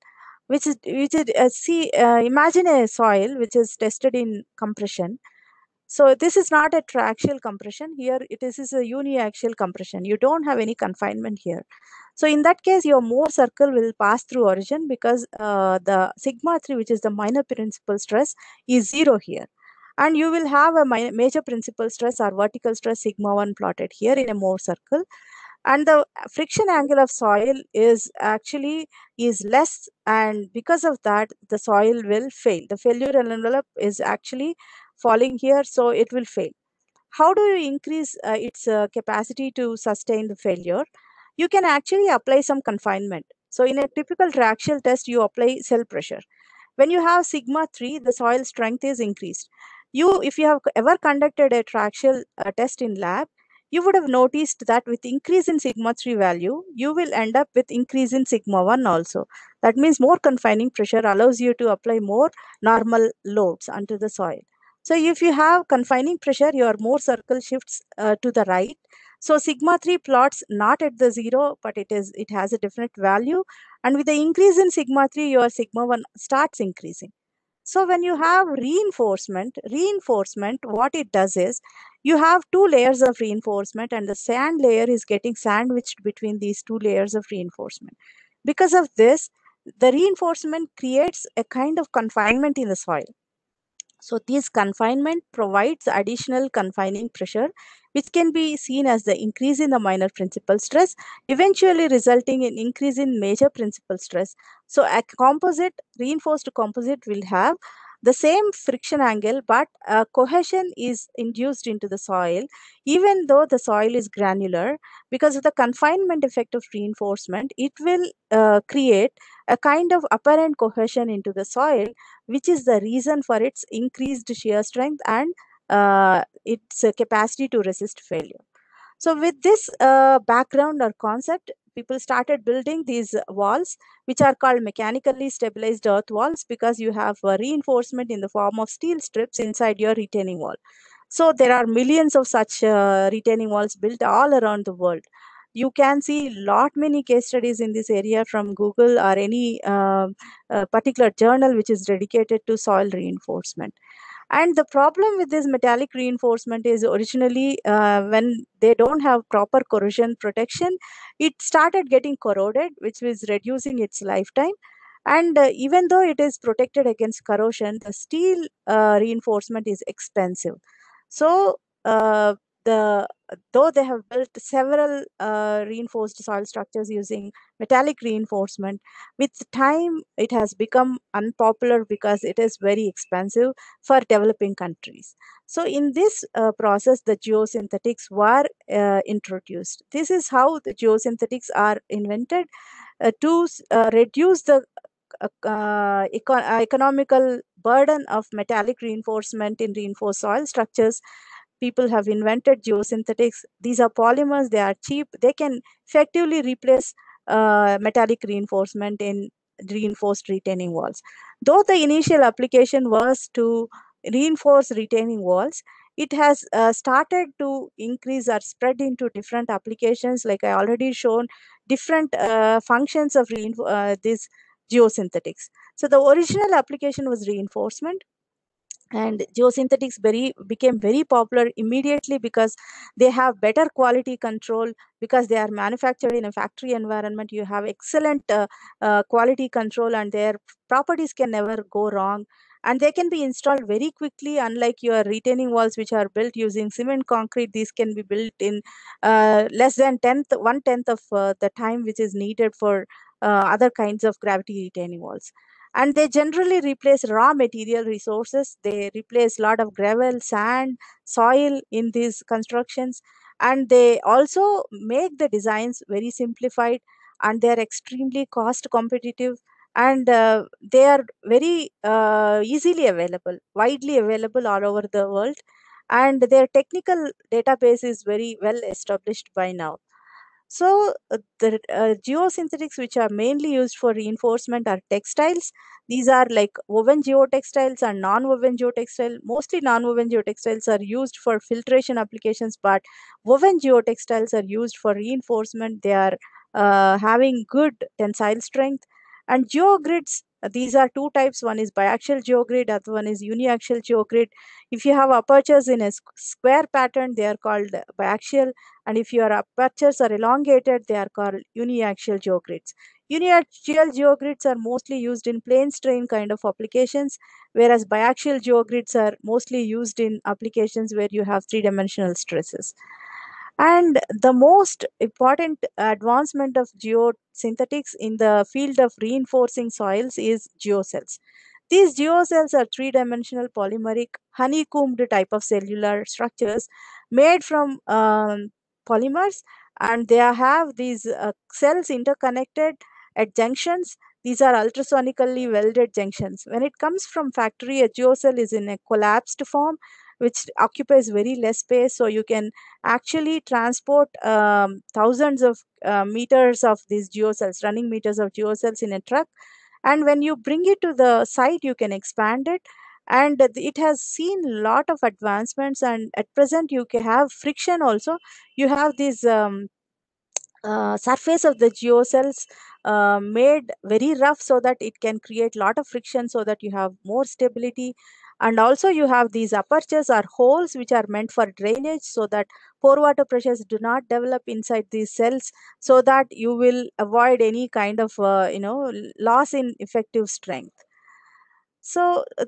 which is which is uh, see uh, imagine a soil which is tested in compression so this is not a triaxial compression. Here it is, is a uniaxial compression. You don't have any confinement here. So in that case your Mohr circle will pass through origin because uh, the sigma 3 which is the minor principal stress is zero here. And you will have a major principal stress or vertical stress sigma 1 plotted here in a Mohr circle. And the friction angle of soil is actually is less. And because of that the soil will fail. The failure envelope is actually falling here so it will fail. How do you increase uh, its uh, capacity to sustain the failure? You can actually apply some confinement. So in a typical triaxial test you apply cell pressure. When you have sigma 3 the soil strength is increased. You if you have ever conducted a triaxial uh, test in lab you would have noticed that with increase in sigma 3 value, you will end up with increase in sigma 1 also. That means more confining pressure allows you to apply more normal loads onto the soil. So if you have confining pressure, your Mohr circle shifts uh, to the right. So sigma 3 plots not at the zero, but it is it has a different value. And with the increase in sigma 3, your sigma 1 starts increasing. So when you have reinforcement, reinforcement, what it does is you have two layers of reinforcement and the sand layer is getting sandwiched between these two layers of reinforcement. Because of this, the reinforcement creates a kind of confinement in the soil. So this confinement provides additional confining pressure, which can be seen as the increase in the minor principal stress, eventually resulting in increase in major principal stress. So a composite, reinforced composite will have the same friction angle, but cohesion is induced into the soil, even though the soil is granular, because of the confinement effect of reinforcement, it will uh, create a kind of apparent cohesion into the soil, which is the reason for its increased shear strength and uh, its capacity to resist failure. So with this uh, background or concept, people started building these walls, which are called mechanically stabilized earth walls because you have a reinforcement in the form of steel strips inside your retaining wall. So there are millions of such uh, retaining walls built all around the world. You can see lot many case studies in this area from Google or any uh, particular journal which is dedicated to soil reinforcement. And the problem with this metallic reinforcement is originally uh, when they don't have proper corrosion protection, it started getting corroded, which was reducing its lifetime. And uh, even though it is protected against corrosion, the steel uh, reinforcement is expensive. So uh, the though they have built several uh, reinforced soil structures using metallic reinforcement with time it has become unpopular because it is very expensive for developing countries. So in this uh, process the geosynthetics were uh, introduced. This is how the geosynthetics are invented uh, to uh, reduce the uh, econ economical burden of metallic reinforcement in reinforced soil structures people have invented geosynthetics. These are polymers, they are cheap, they can effectively replace uh, metallic reinforcement in reinforced retaining walls. Though the initial application was to reinforce retaining walls, it has uh, started to increase or spread into different applications like I already shown different uh, functions of uh, this geosynthetics. So the original application was reinforcement and geosynthetics very became very popular immediately because they have better quality control because they are manufactured in a factory environment you have excellent uh, uh, quality control and their properties can never go wrong. And they can be installed very quickly unlike your retaining walls which are built using cement concrete these can be built in uh, less than tenth one tenth of uh, the time which is needed for uh, other kinds of gravity retaining walls and they generally replace raw material resources. They replace a lot of gravel sand soil in these constructions. And they also make the designs very simplified and they're extremely cost competitive and uh, they are very uh, easily available widely available all over the world. And their technical database is very well established by now So uh, the uh, geosynthetics which are mainly used for reinforcement are textiles. These are like woven geotextiles and non-woven geotextile. Mostly non-woven geotextiles are used for filtration applications, but woven geotextiles are used for reinforcement. They are uh, having good tensile strength. And geogrids, these are two types. One is biaxial geogrid, other one is uniaxial geogrid. If you have apertures in a square pattern, they are called biaxial and if your apertures are elongated, they are called uniaxial geogrids. Uniaxial geogrids are mostly used in plane strain kind of applications, whereas biaxial geogrids are mostly used in applications where you have three-dimensional stresses. And the most important advancement of geosynthetics in the field of reinforcing soils is geocells. These geocells are three-dimensional polymeric honeycombed type of cellular structures made from um, polymers and they have these uh, cells interconnected at junctions. These are ultrasonically welded junctions. When it comes from factory, a geocell is in a collapsed form which occupies very less space. So you can actually transport um, thousands of uh, meters of these geocells, running meters of geocells in a truck. And when you bring it to the site, you can expand it and it has seen a lot of advancements and at present you can have friction also you have this um, uh, surface of the geocells uh, made very rough so that it can create a lot of friction so that you have more stability and also you have these apertures or holes which are meant for drainage so that pore water pressures do not develop inside these cells so that you will avoid any kind of uh, you know loss in effective strength. So uh,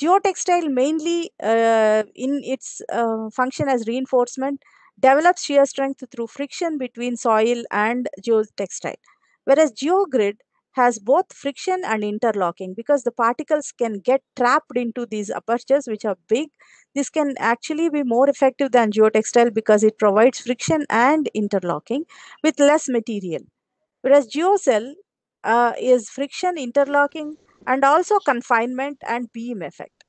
geotextile mainly uh, in its uh, function as reinforcement develops shear strength through friction between soil and geotextile. Whereas geogrid has both friction and interlocking because the particles can get trapped into these apertures which are big this can actually be more effective than geotextile because it provides friction and interlocking with less material whereas geocell uh, is friction interlocking and also confinement and beam effect.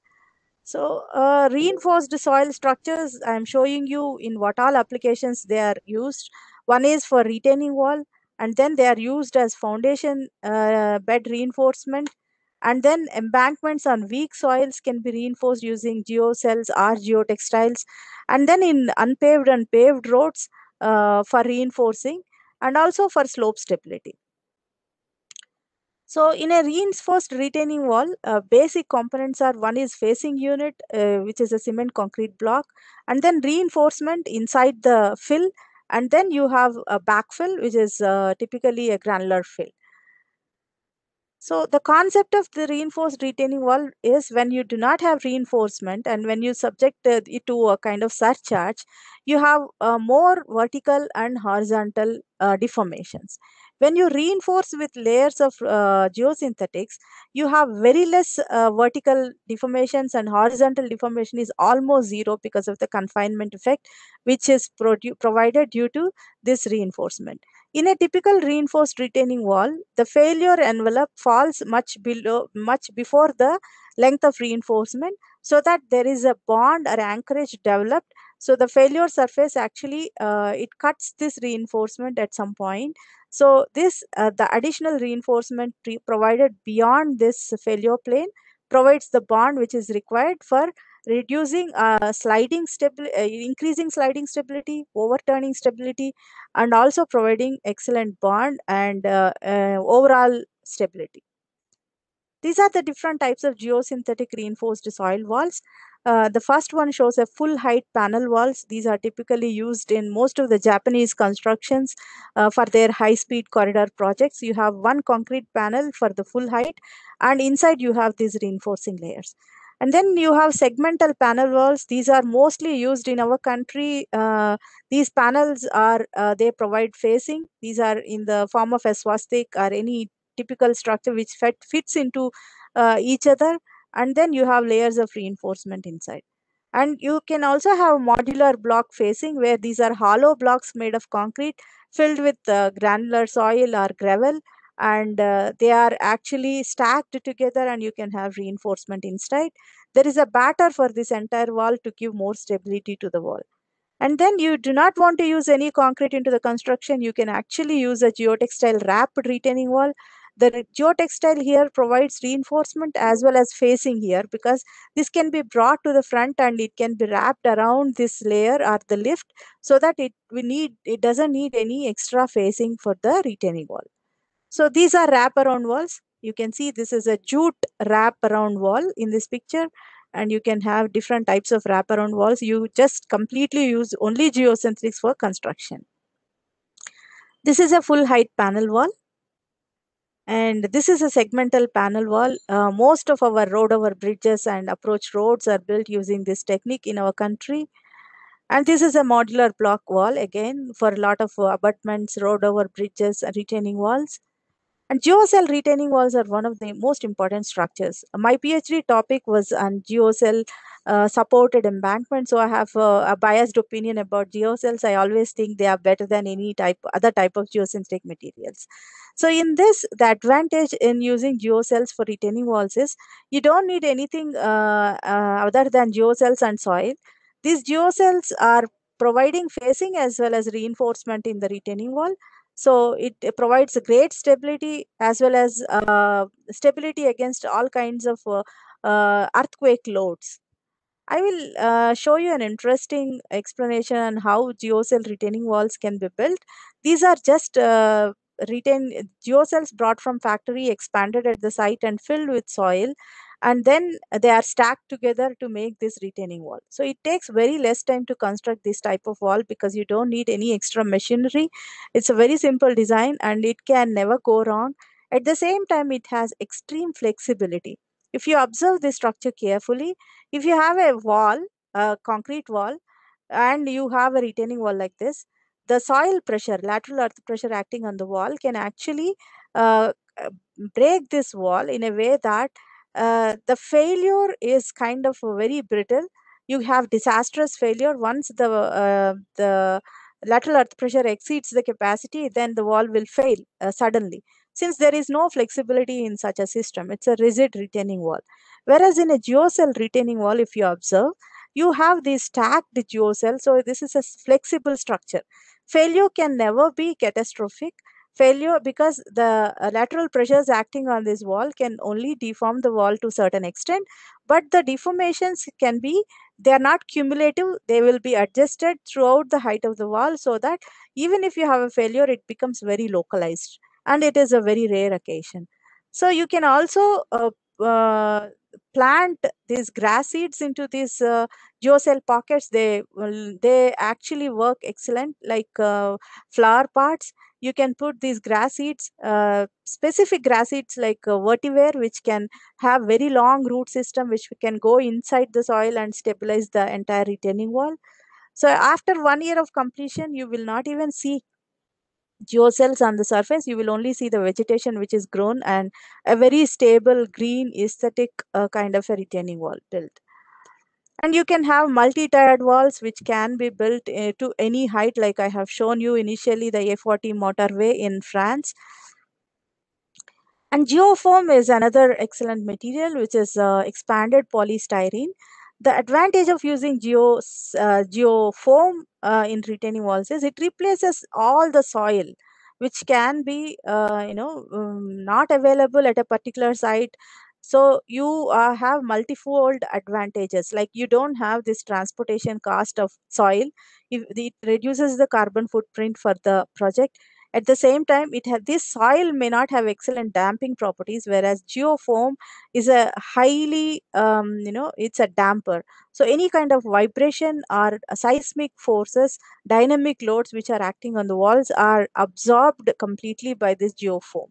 So uh, reinforced soil structures, I am showing you in what all applications they are used. One is for retaining wall and then they are used as foundation uh, bed reinforcement and then embankments on weak soils can be reinforced using geocells or geotextiles and then in unpaved and paved roads uh, for reinforcing and also for slope stability. So in a reinforced retaining wall, uh, basic components are one is facing unit, uh, which is a cement concrete block, and then reinforcement inside the fill, and then you have a backfill, which is uh, typically a granular fill. So the concept of the reinforced retaining wall is when you do not have reinforcement and when you subject it to a kind of surcharge, you have uh, more vertical and horizontal uh, deformations. When you reinforce with layers of uh, geosynthetics, you have very less uh, vertical deformations and horizontal deformation is almost zero because of the confinement effect, which is provided due to this reinforcement. In a typical reinforced retaining wall, the failure envelope falls much below, much before the length of reinforcement so that there is a bond or anchorage developed. So the failure surface actually, uh, it cuts this reinforcement at some point. So this, uh, the additional reinforcement provided beyond this failure plane provides the bond which is required for reducing uh, sliding stability, uh, increasing sliding stability, overturning stability, and also providing excellent bond and uh, uh, overall stability. These are the different types of geosynthetic reinforced soil walls. Uh, the first one shows a full height panel walls. These are typically used in most of the Japanese constructions uh, for their high speed corridor projects. You have one concrete panel for the full height and inside you have these reinforcing layers. And then you have segmental panel walls. These are mostly used in our country. Uh, these panels are, uh, they provide facing. These are in the form of a swastik or any typical structure which fit, fits into uh, each other. And then you have layers of reinforcement inside. And you can also have modular block facing where these are hollow blocks made of concrete filled with uh, granular soil or gravel and uh, they are actually stacked together and you can have reinforcement inside. There is a batter for this entire wall to give more stability to the wall. And then you do not want to use any concrete into the construction, you can actually use a geotextile wrapped retaining wall. The geotextile here provides reinforcement as well as facing here because this can be brought to the front and it can be wrapped around this layer or the lift so that it we need it doesn't need any extra facing for the retaining wall. So these are wraparound walls. You can see this is a jute wraparound wall in this picture and you can have different types of wraparound walls. You just completely use only geosynthetics for construction. This is a full height panel wall. And this is a segmental panel wall. Uh, most of our road over bridges and approach roads are built using this technique in our country. And this is a modular block wall again for a lot of abutments, road over bridges, and retaining walls. And geocell retaining walls are one of the most important structures. My PhD topic was on geocell uh, supported embankment. So I have uh, a biased opinion about geocells. I always think they are better than any type other type of geosynthetic materials. So in this, the advantage in using geocells for retaining walls is you don't need anything uh, uh other than geocells and soil. These geocells are providing facing as well as reinforcement in the retaining wall so it provides great stability as well as uh, stability against all kinds of uh, uh, earthquake loads. I will uh, show you an interesting explanation on how geocell retaining walls can be built. These are just uh, retain geocells brought from factory, expanded at the site and filled with soil and then they are stacked together to make this retaining wall. So it takes very less time to construct this type of wall because you don't need any extra machinery. It's a very simple design and it can never go wrong. At the same time it has extreme flexibility if you observe the structure carefully if you have a wall a concrete wall and you have a retaining wall like this the soil pressure lateral earth pressure acting on the wall can actually uh, break this wall in a way that uh, the failure is kind of very brittle. You have disastrous failure once the uh, the lateral earth pressure exceeds the capacity, then the wall will fail uh, suddenly. Since there is no flexibility in such a system, it's a rigid retaining wall. Whereas in a geocell retaining wall, if you observe, you have these stacked geocell. So this is a flexible structure. Failure can never be catastrophic failure because the uh, lateral pressures acting on this wall can only deform the wall to certain extent but the deformations can be they are not cumulative they will be adjusted throughout the height of the wall so that even if you have a failure it becomes very localized and it is a very rare occasion so you can also uh, uh, plant these grass seeds into these uh, geocell pockets they they actually work excellent like uh, flower pots. you can put these grass seeds, uh, specific grass seeds like uh, which can have very long root system, which can go inside the soil and stabilize the entire retaining wall. So after one year of completion, you will not even see geocells on the surface. You will only see the vegetation which is grown and a very stable green aesthetic uh, kind of a retaining wall built and you can have multi-tiered walls which can be built uh, to any height like i have shown you initially the a40 motorway in france and geofoam is another excellent material which is uh, expanded polystyrene the advantage of using geo uh, geofoam uh, in retaining walls is it replaces all the soil which can be uh, you know um, not available at a particular site. So you uh, have multifold advantages like you don't have this transportation cost of soil. If it reduces the carbon footprint for the project at the same time it has this soil may not have excellent damping properties whereas geofoam is a highly um, you know it's a damper so any kind of vibration or seismic forces dynamic loads which are acting on the walls are absorbed completely by this geofoam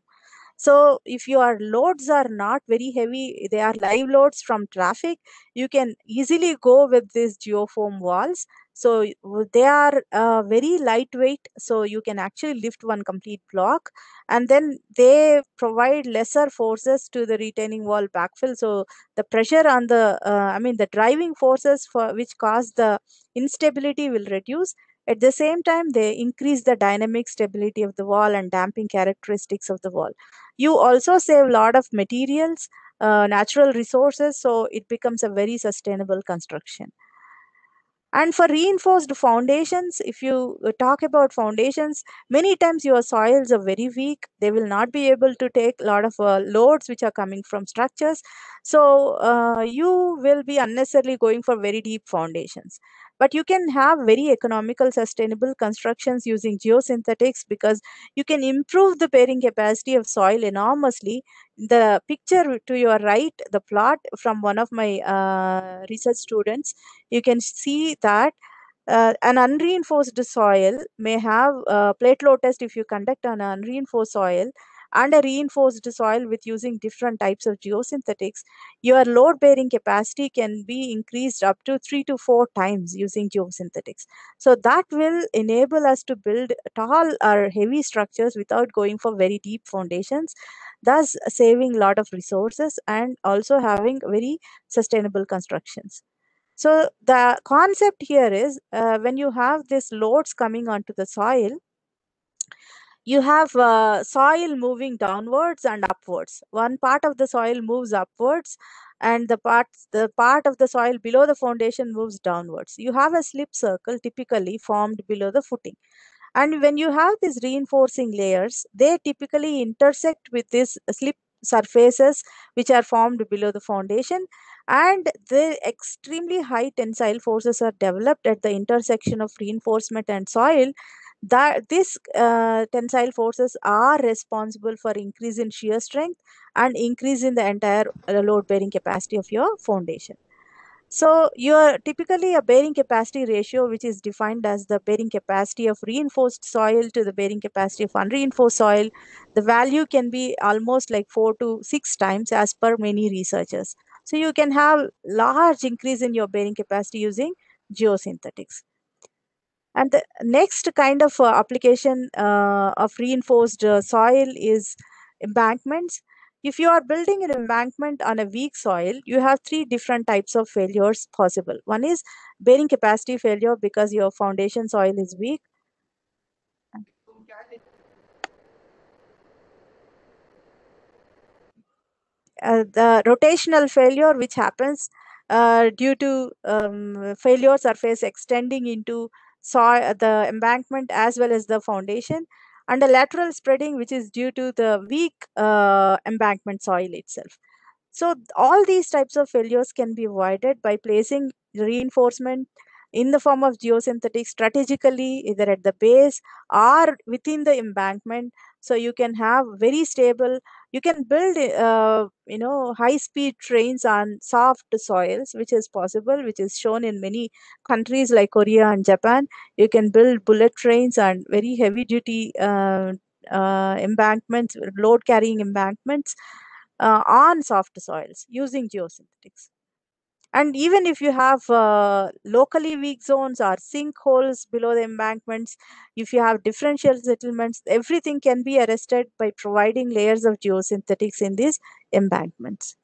so if your loads are not very heavy, they are live loads from traffic, you can easily go with these geofoam walls. So they are uh, very lightweight, so you can actually lift one complete block and then they provide lesser forces to the retaining wall backfill. So the pressure on the, uh, I mean the driving forces for which cause the instability will reduce at the same time, they increase the dynamic stability of the wall and damping characteristics of the wall. You also save a lot of materials, uh, natural resources, so it becomes a very sustainable construction. And for reinforced foundations if you uh, talk about foundations many times your soils are very weak. They will not be able to take a lot of uh, loads which are coming from structures. So uh, you will be unnecessarily going for very deep foundations but you can have very economical sustainable constructions using geosynthetics because you can improve the bearing capacity of soil enormously. The picture to your right the plot from one of my uh, research students you can see that uh, an unreinforced soil may have a plate load test if you conduct an unreinforced soil and a reinforced soil with using different types of geosynthetics your load bearing capacity can be increased up to 3 to 4 times using geosynthetics. So that will enable us to build tall or heavy structures without going for very deep foundations thus saving a lot of resources and also having very sustainable constructions. So the concept here is uh, when you have these loads coming onto the soil, you have uh, soil moving downwards and upwards. One part of the soil moves upwards and the part, the part of the soil below the foundation moves downwards. You have a slip circle typically formed below the footing. And when you have these reinforcing layers, they typically intersect with these slip surfaces which are formed below the foundation and the extremely high tensile forces are developed at the intersection of reinforcement and soil that these uh, tensile forces are responsible for increase in shear strength and increase in the entire uh, load bearing capacity of your foundation. So your typically a bearing capacity ratio which is defined as the bearing capacity of reinforced soil to the bearing capacity of unreinforced soil the value can be almost like 4 to 6 times as per many researchers. So you can have large increase in your bearing capacity using geosynthetics and the next kind of uh, application uh, of reinforced uh, soil is embankments. If you are building an embankment on a weak soil, you have three different types of failures possible. One is bearing capacity failure because your foundation soil is weak. Uh, the rotational failure, which happens uh, due to um, failure surface extending into soil, the embankment as well as the foundation, and the lateral spreading, which is due to the weak uh, embankment soil itself. So all these types of failures can be avoided by placing reinforcement in the form of geosynthetic strategically either at the base or within the embankment so you can have very stable you can build uh, you know high speed trains on soft soils which is possible which is shown in many countries like korea and japan. You can build bullet trains and very heavy duty uh, uh, embankments load carrying embankments uh, on soft soils using geosynthetics and even if you have uh, locally weak zones or sinkholes below the embankments, if you have differential settlements, everything can be arrested by providing layers of geosynthetics in these embankments.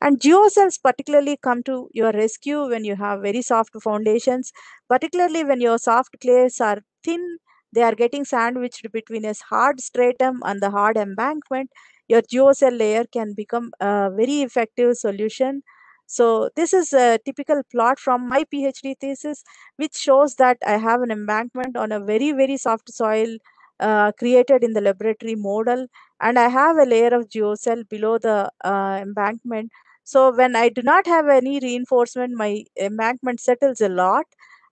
And geocells particularly come to your rescue when you have very soft foundations, particularly when your soft clays are thin, they are getting sandwiched between a hard stratum and the hard embankment. Your geocell layer can become a very effective solution so this is a typical plot from my PhD thesis, which shows that I have an embankment on a very, very soft soil uh, created in the laboratory model. And I have a layer of geocell below the uh, embankment. So when I do not have any reinforcement, my embankment settles a lot.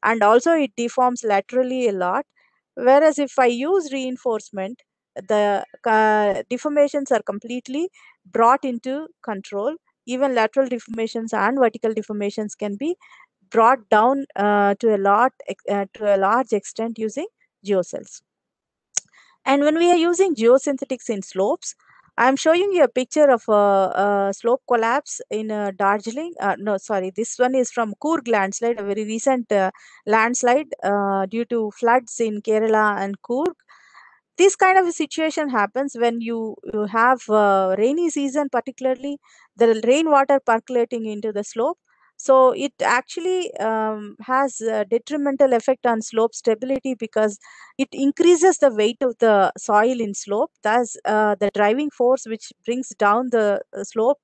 And also it deforms laterally a lot. Whereas if I use reinforcement, the uh, deformations are completely brought into control even lateral deformations and vertical deformations can be brought down uh, to a lot uh, to a large extent using geocells. And when we are using geosynthetics in slopes, I'm showing you a picture of a, a slope collapse in uh, Darjeeling. Uh, no, sorry, this one is from Coorg landslide, a very recent uh, landslide due to floods in Kerala and Coorg this kind of a situation happens when you, you have rainy season particularly the rainwater percolating into the slope. So it actually um, has a detrimental effect on slope stability because it increases the weight of the soil in slope. Thus uh, the driving force which brings down the uh, slope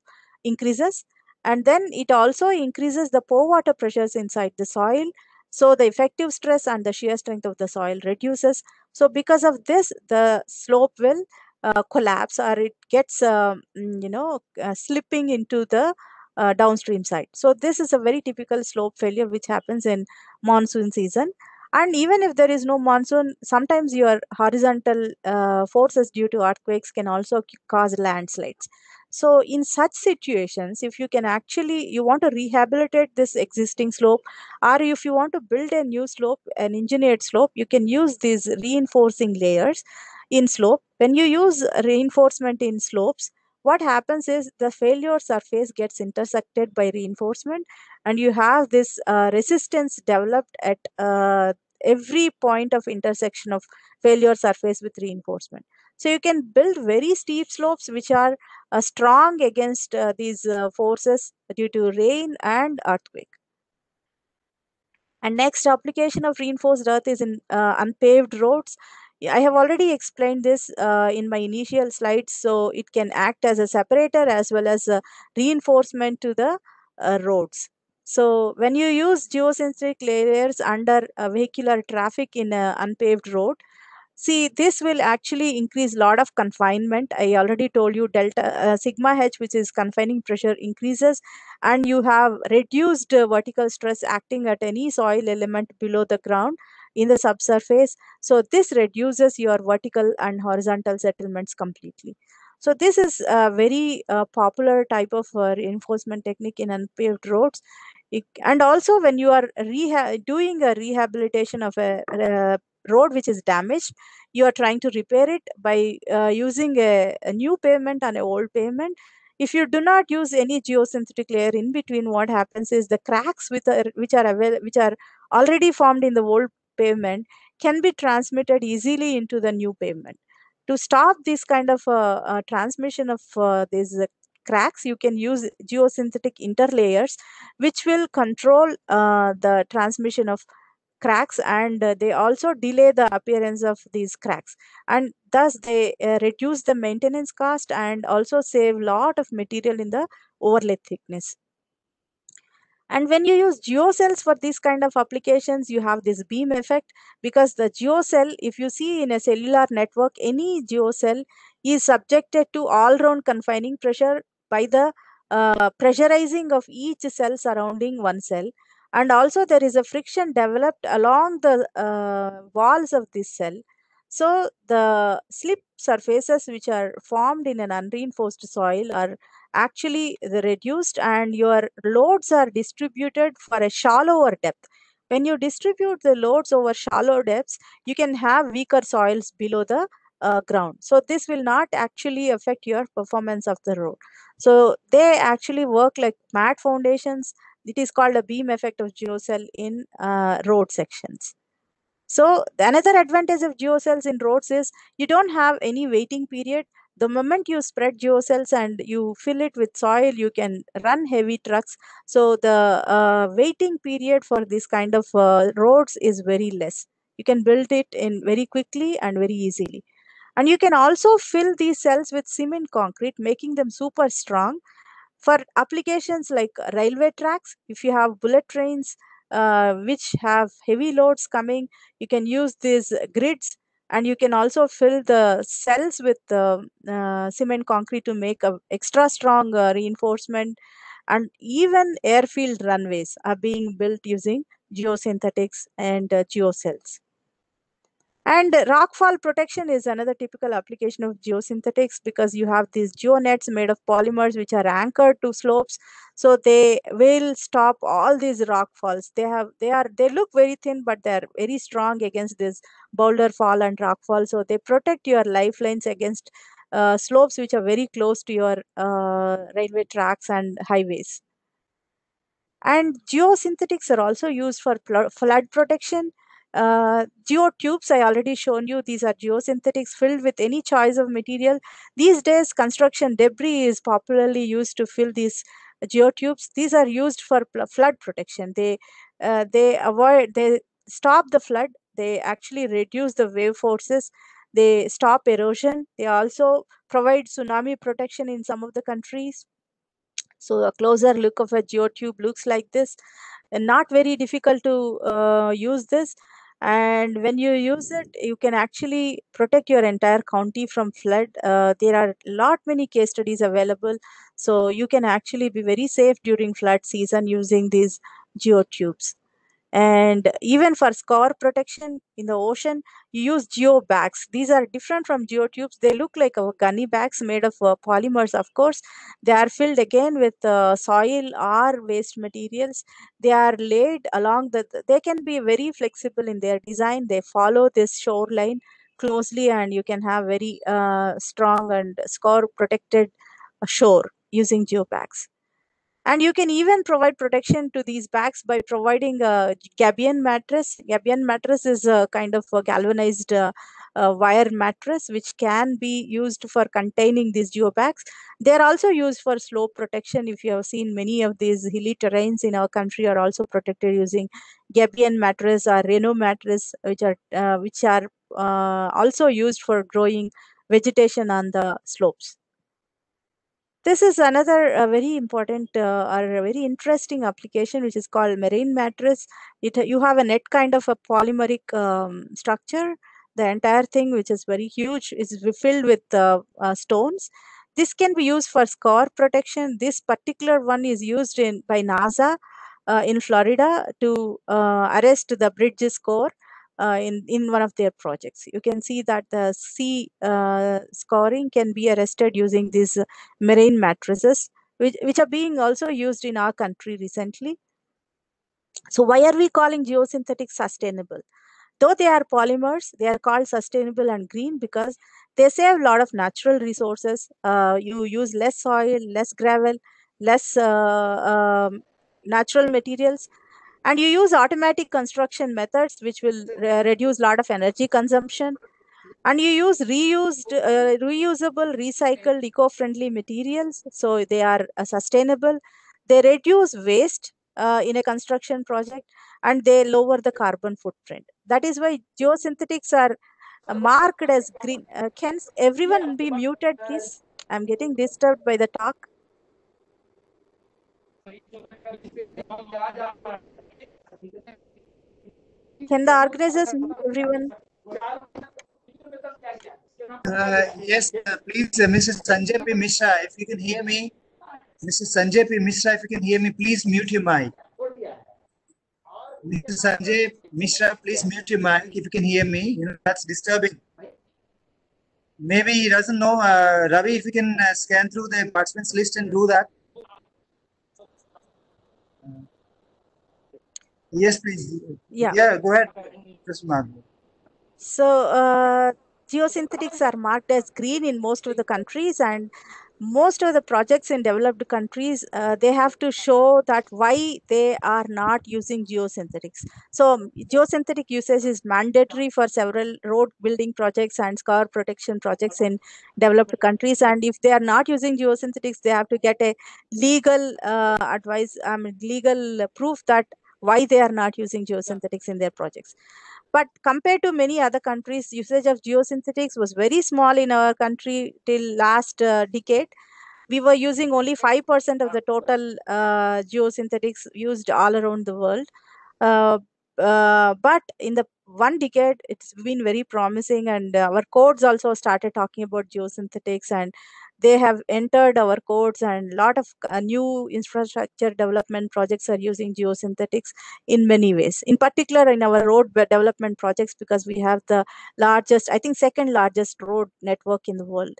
increases. And then it also increases the pore water pressures inside the soil. So the effective stress and the shear strength of the soil reduces. So because of this, the slope will uh, collapse or it gets, uh, you know, uh, slipping into the uh, downstream side. So this is a very typical slope failure which happens in monsoon season. And even if there is no monsoon, sometimes your horizontal uh, forces due to earthquakes can also cause landslides. So in such situations, if you can actually, you want to rehabilitate this existing slope, or if you want to build a new slope, an engineered slope, you can use these reinforcing layers in slope. When you use reinforcement in slopes, what happens is the failure surface gets intersected by reinforcement and you have this uh, resistance developed at uh, every point of intersection of failure surface with reinforcement. So you can build very steep slopes which are uh, strong against uh, these uh, forces due to rain and earthquake. And next application of reinforced earth is in uh, unpaved roads. I have already explained this uh, in my initial slides. So it can act as a separator as well as a reinforcement to the uh, roads. So when you use geosynthetic layers under vehicular traffic in an unpaved road, see this will actually increase lot of confinement i already told you delta uh, sigma h which is confining pressure increases and you have reduced uh, vertical stress acting at any soil element below the ground in the subsurface. So this reduces your vertical and horizontal settlements completely. So this is a very uh, popular type of uh, reinforcement technique in unpaved roads. It, and also when you are doing a rehabilitation of a, a road which is damaged you are trying to repair it by uh, using a, a, new pavement and an old pavement. If you do not use any geosynthetic layer in between what happens is the cracks with which are which are already formed in the old pavement can be transmitted easily into the new pavement to stop this kind of uh, uh, transmission of uh, these cracks you can use geosynthetic interlayers which will control uh, the transmission of cracks and uh, they also delay the appearance of these cracks. And thus they uh, reduce the maintenance cost and also save lot of material in the overlay thickness and when you use geocells for these kind of applications you have this beam effect because the geocell if you see in a cellular network any geocell is subjected to all round confining pressure by the uh, pressurizing of each cell surrounding one cell. And also there is a friction developed along the uh, walls of this cell so the slip surfaces which are formed in an unreinforced soil are actually reduced and your loads are distributed for a shallower depth. When you distribute the loads over shallow depths you can have weaker soils below the uh, ground. So this will not actually affect your performance of the road. So they actually work like mat foundations. It is called a beam effect of geocell in uh, road sections so another advantage of geocells in roads is you don't have any waiting period. The moment you spread geocells and you fill it with soil you can run heavy trucks. So the uh, waiting period for this kind of uh, roads is very less. You can build it in very quickly and very easily. And you can also fill these cells with cement concrete making them super strong. For applications like railway tracks if you have bullet trains uh, which have heavy loads coming you can use these grids and you can also fill the cells with uh, uh, cement concrete to make a extra strong uh, reinforcement. And even airfield runways are being built using geosynthetics and uh, geocells and rockfall protection is another typical application of geosynthetics because you have these geonets made of polymers which are anchored to slopes. So they will stop all these rock falls. They have they are they look very thin, but they're very strong against this boulder fall and rock fall. So they protect your lifelines against uh, slopes which are very close to your uh, railway tracks and highways. And geosynthetics are also used for flood protection uh, geotubes, I already shown you, these are geosynthetics filled with any choice of material. These days, construction debris is popularly used to fill these geotubes. These are used for flood protection. They, uh, they avoid, they stop the flood. They actually reduce the wave forces. They stop erosion. They also provide tsunami protection in some of the countries. So a closer look of a geotube looks like this not very difficult to uh, use this and when you use it you can actually protect your entire county from flood. Uh, there are lot many case studies available. So you can actually be very safe during flood season using these geotubes and even for scour protection in the ocean you use geo bags. These are different from geotubes they look like our gunny bags made of uh, polymers. Of course they are filled again with uh, soil or waste materials. They are laid along the they can be very flexible in their design. They follow this shoreline closely and you can have very uh, strong and score protected shore using geobags and you can even provide protection to these bags by providing a gabion mattress. Gabion mattress is a kind of a galvanized uh, uh, wire mattress which can be used for containing these geobags they are also used for slope protection. If you have seen many of these hilly terrains in our country are also protected using gabion mattress or reno mattress which are uh, which are uh, also used for growing vegetation on the slopes this is another uh, very important uh, or a very interesting application which is called marine mattress. It you have a net kind of a polymeric um, structure. The entire thing which is very huge is filled with uh, uh, stones. This can be used for scour protection. This particular one is used in by nasa uh, in florida to uh, arrest the bridge scour uh, in, in one of their projects. You can see that the sea uh, scoring can be arrested using these marine mattresses, which, which are being also used in our country recently. So why are we calling geosynthetic sustainable? Though they are polymers, they are called sustainable and green because they save a lot of natural resources. Uh, you use less soil, less gravel, less uh, um, natural materials, and you use automatic construction methods which will re reduce a lot of energy consumption. And you use reused uh, reusable recycled eco-friendly materials so they are uh, sustainable. They reduce waste uh, in a construction project and they lower the carbon footprint. That is why geosynthetics are uh, marked as green uh, can everyone be muted please. I'm getting disturbed by the talk can the organizers mute everyone? Uh, yes, uh, please, uh, Mrs. Sanjay P. Mishra, if you can hear me. Mrs. Sanjay P. Mishra, if you can hear me, please mute your mic. Mr. Sanjay Mishra, please mute your mic if you can hear me. You know, that's disturbing. Maybe he doesn't know. Uh, Ravi, if you can uh, scan through the participants list and do that. Yes, please. Yeah. Yeah, go ahead. Just mark. So, uh, geosynthetics are marked as green in most of the countries and most of the projects in developed countries uh, they have to show that why they are not using geosynthetics so geosynthetic usage is mandatory for several road building projects and scour protection projects in developed countries and if they are not using geosynthetics they have to get a legal uh, advice i mean legal proof that why they are not using geosynthetics in their projects. But compared to many other countries usage of geosynthetics was very small in our country till last uh, decade. We were using only 5% of the total uh, geosynthetics used all around the world. Uh, uh, but in the one decade it's been very promising and our codes also started talking about geosynthetics and they have entered our codes and a lot of uh, new infrastructure development projects are using geosynthetics in many ways. In particular in our road development projects because we have the largest i think second largest road network in the world.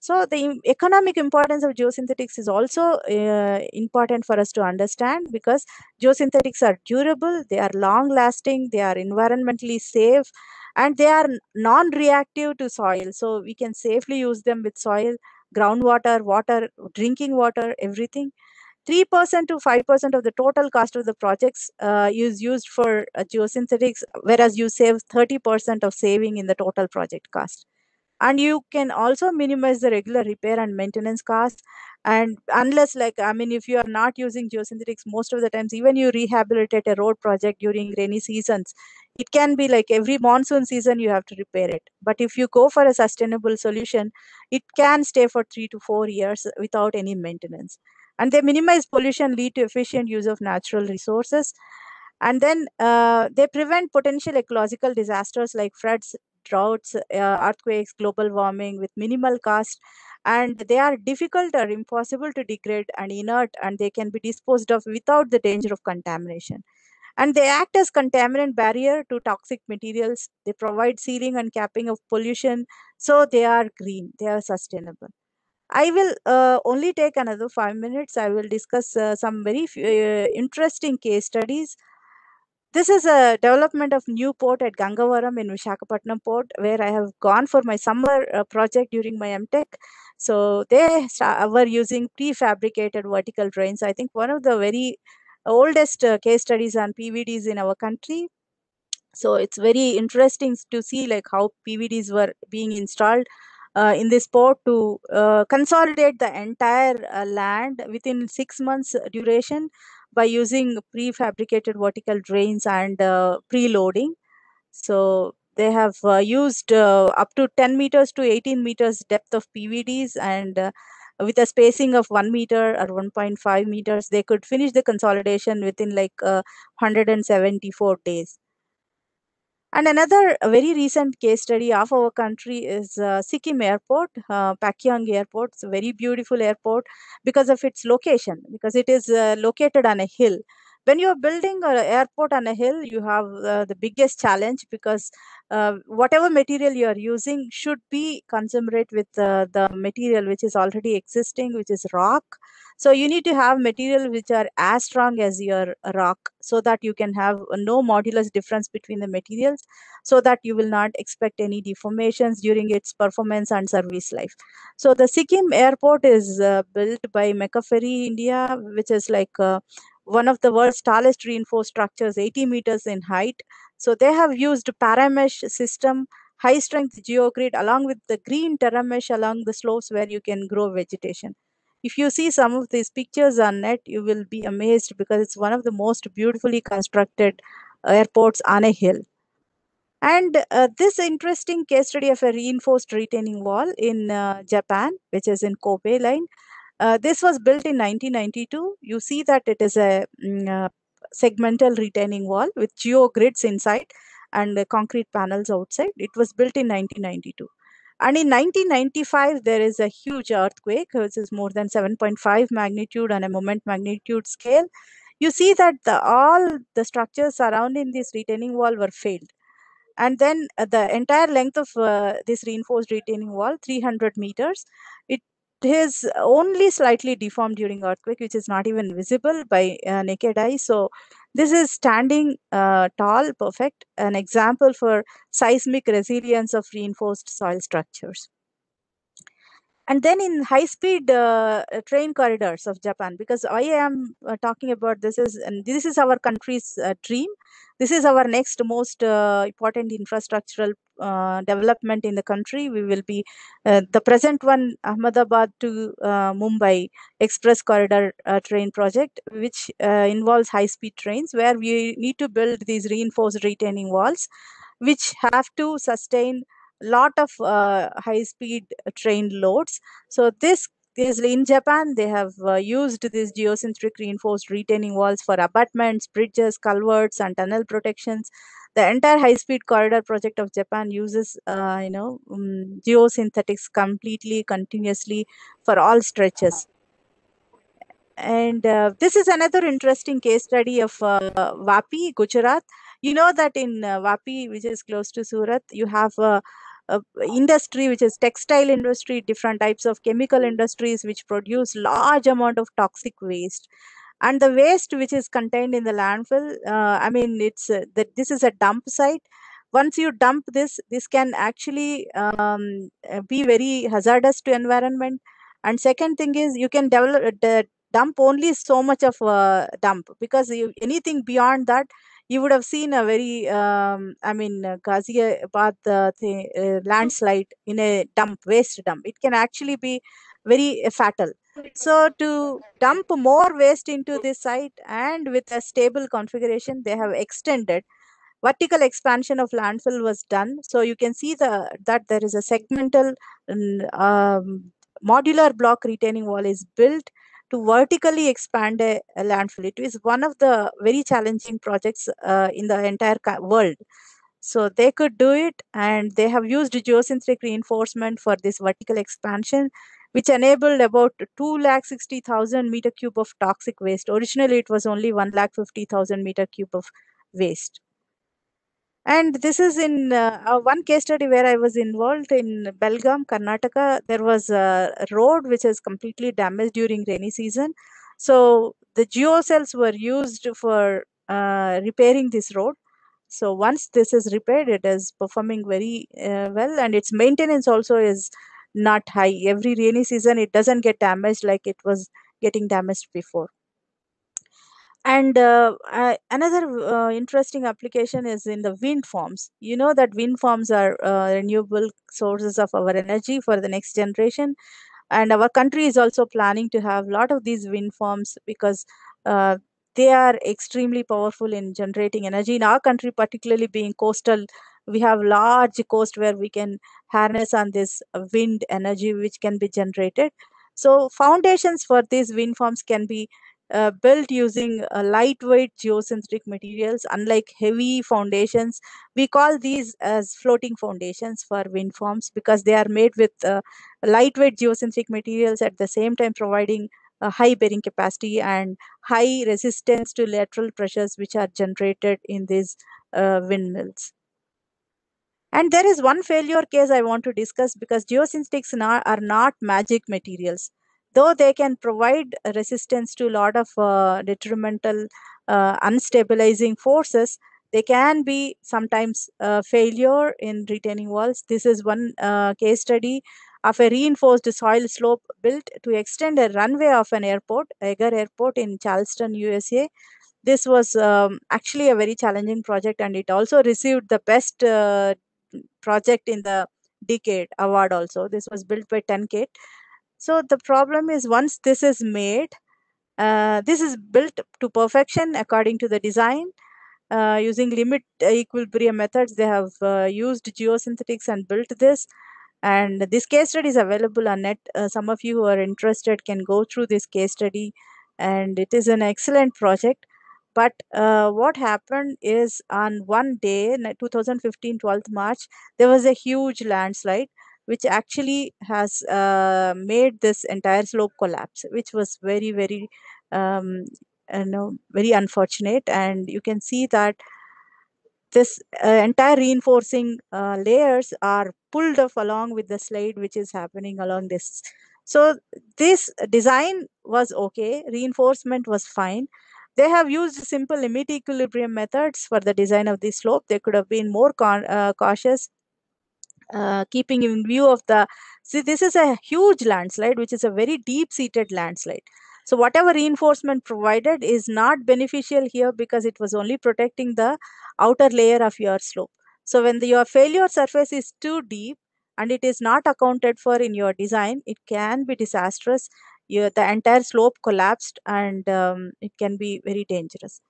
So the economic importance of geosynthetics is also uh, important for us to understand because geosynthetics are durable they are long lasting they are environmentally safe and they are non-reactive to soil. So we can safely use them with soil groundwater, water, drinking water, everything. 3% to 5% of the total cost of the projects uh, is used for uh, geosynthetics, whereas you save 30% of saving in the total project cost. And you can also minimize the regular repair and maintenance costs. And unless, like, I mean, if you are not using geosynthetics, most of the times, even you rehabilitate a road project during rainy seasons, it can be like every monsoon season you have to repair it. But if you go for a sustainable solution it can stay for 3 to 4 years without any maintenance. And they minimize pollution, lead to efficient use of natural resources, and then uh, they prevent potential ecological disasters like floods, droughts, uh, earthquakes, global warming with minimal cost. And they are difficult or impossible to degrade and inert, and they can be disposed of without the danger of contamination and they act as contaminant barrier to toxic materials. They provide sealing and capping of pollution. So they are green. They are sustainable. I will uh, only take another 5 minutes. I will discuss uh, some very uh, interesting case studies. This is a development of new port at Gangavaram in Visakhapatnam port, where I have gone for my summer uh, project during my MTech. So they were using prefabricated vertical drains. I think one of the very oldest uh, case studies on PVDs in our country. So it's very interesting to see like how PVDs were being installed uh, in this port to uh, consolidate the entire uh, land within six months duration by using prefabricated vertical drains and uh, preloading. So they have uh, used up to 10 meters to 18 meters depth of PVDs and with a spacing of 1 meter or 1.5 meters they could finish the consolidation within like uh, 174 days and another very recent case study of our country is uh, Sikkim Airport, uh, Pakyong Airport. It's a very beautiful airport because of its location, because it is uh, located on a hill when you're building an airport on a hill you have uh, the biggest challenge because uh, whatever material you are using should be commensurate with uh, the material which is already existing which is rock. So you need to have material which are as strong as your rock so that you can have no modulus difference between the materials so that you will not expect any deformations during its performance and service life. So the sikkim airport is uh, built by Maccaferri india which is like uh, one of the world's tallest reinforced structures, 80 meters in height. So they have used paramesh system, high strength geogrid along with the green Terramesh along the slopes where you can grow vegetation. If you see some of these pictures on net, you will be amazed because it's one of the most beautifully constructed airports on a hill. And uh, this interesting case study of a reinforced retaining wall in uh, Japan, which is in Kobe line, uh, this was built in 1992. You see that it is a mm, uh, segmental retaining wall with geo grids inside and uh, concrete panels outside. It was built in 1992. And in 1995, there is a huge earthquake, which is more than 7.5 magnitude on a moment magnitude scale. You see that the, all the structures surrounding this retaining wall were failed. And then uh, the entire length of uh, this reinforced retaining wall, 300 meters, it is only slightly deformed during earthquake, which is not even visible by uh, naked eye. So this is standing uh, tall, perfect, an example for seismic resilience of reinforced soil structures and then in high speed uh, train corridors of japan because i am uh, talking about this is and this is our country's uh, dream. This is our next most uh, important infrastructural uh, development in the country. We will be uh, the present one ahmedabad to mumbai express corridor train project which involves high speed trains where we need to build these reinforced retaining walls which have to sustain lot of uh, high speed train loads. So this is in japan they have uh, used these geosynthetic reinforced retaining walls for abutments bridges culverts and tunnel protections. The entire high speed corridor project of japan uses uh, you know um, geosynthetics completely continuously for all stretches. And uh, this is another interesting case study of uh, Vapi, Gujarat. You know that in uh, Vapi, which is close to Surat, you have a uh, industry which is textile industry different types of chemical industries which produce large amount of toxic waste. And the waste which is contained in the landfill uh, i mean it's uh, that this is a dump site. Once you dump this this can actually um, uh, be very hazardous to environment. And second thing is you can develop uh, dump only so much of uh, dump because you, anything beyond that you would have seen a very, um, I mean, uh, Ghaziabad uh, the, uh, landslide in a dump, waste dump. It can actually be very uh, fatal. So to dump more waste into this site and with a stable configuration, they have extended vertical expansion of landfill was done. So you can see the that there is a segmental um, modular block retaining wall is built to vertically expand a, a landfill. It is one of the very challenging projects uh, in the entire world. So they could do it, and they have used geosynthetic reinforcement for this vertical expansion, which enabled about 2,60,000 meter cube of toxic waste. Originally, it was only 1,50,000 meter cube of waste. And this is in uh, one case study where I was involved in Belgaum, Karnataka. There was a road which is completely damaged during rainy season. So the geocells were used for uh, repairing this road. So once this is repaired, it is performing very uh, well, and its maintenance also is not high. Every rainy season, it doesn't get damaged like it was getting damaged before. And uh, another uh, interesting application is in the wind farms. You know that wind farms are uh, renewable sources of our energy for the next generation. And our country is also planning to have a lot of these wind farms because uh, they are extremely powerful in generating energy. In our country, particularly being coastal, we have large coast where we can harness on this wind energy which can be generated. So foundations for these wind farms can be uh, built using uh, lightweight geosynthetic materials unlike heavy foundations. We call these as floating foundations for wind farms because they are made with uh, lightweight geosynthetic materials at the same time providing a high bearing capacity and high resistance to lateral pressures which are generated in these uh, windmills. And there is one failure case i want to discuss because geosynthetics are not magic materials though they can provide resistance to a lot of uh, detrimental uh, unstabilizing forces they can be sometimes uh, failure in retaining walls. This is one uh, case study of a reinforced soil slope built to extend a runway of an airport Yeager airport in charleston usa this was um, actually a very challenging project and it also received the best uh, project in the decade award also. This was built by TenCate so the problem is once this is made, uh, this is built to perfection according to the design. Uh, using limit equilibrium methods, they have uh, used geosynthetics and built this. And this case study is available on net. Uh, some of you who are interested can go through this case study. And it is an excellent project. But uh, what happened is on one day, 2015, 12th March, there was a huge landslide which actually has uh, made this entire slope collapse, which was very, very, um, you know, very unfortunate. And you can see that this uh, entire reinforcing uh, layers are pulled off along with the slide, which is happening along this. So this design was okay. Reinforcement was fine. They have used simple limit equilibrium methods for the design of this slope. They could have been more uh, cautious uh, keeping in view of the see this is a huge landslide which is a very deep seated landslide. So whatever reinforcement provided is not beneficial here because it was only protecting the outer layer of your slope. So when the, your failure surface is too deep and it is not accounted for in your design it can be disastrous. The entire slope collapsed and um, it can be very dangerous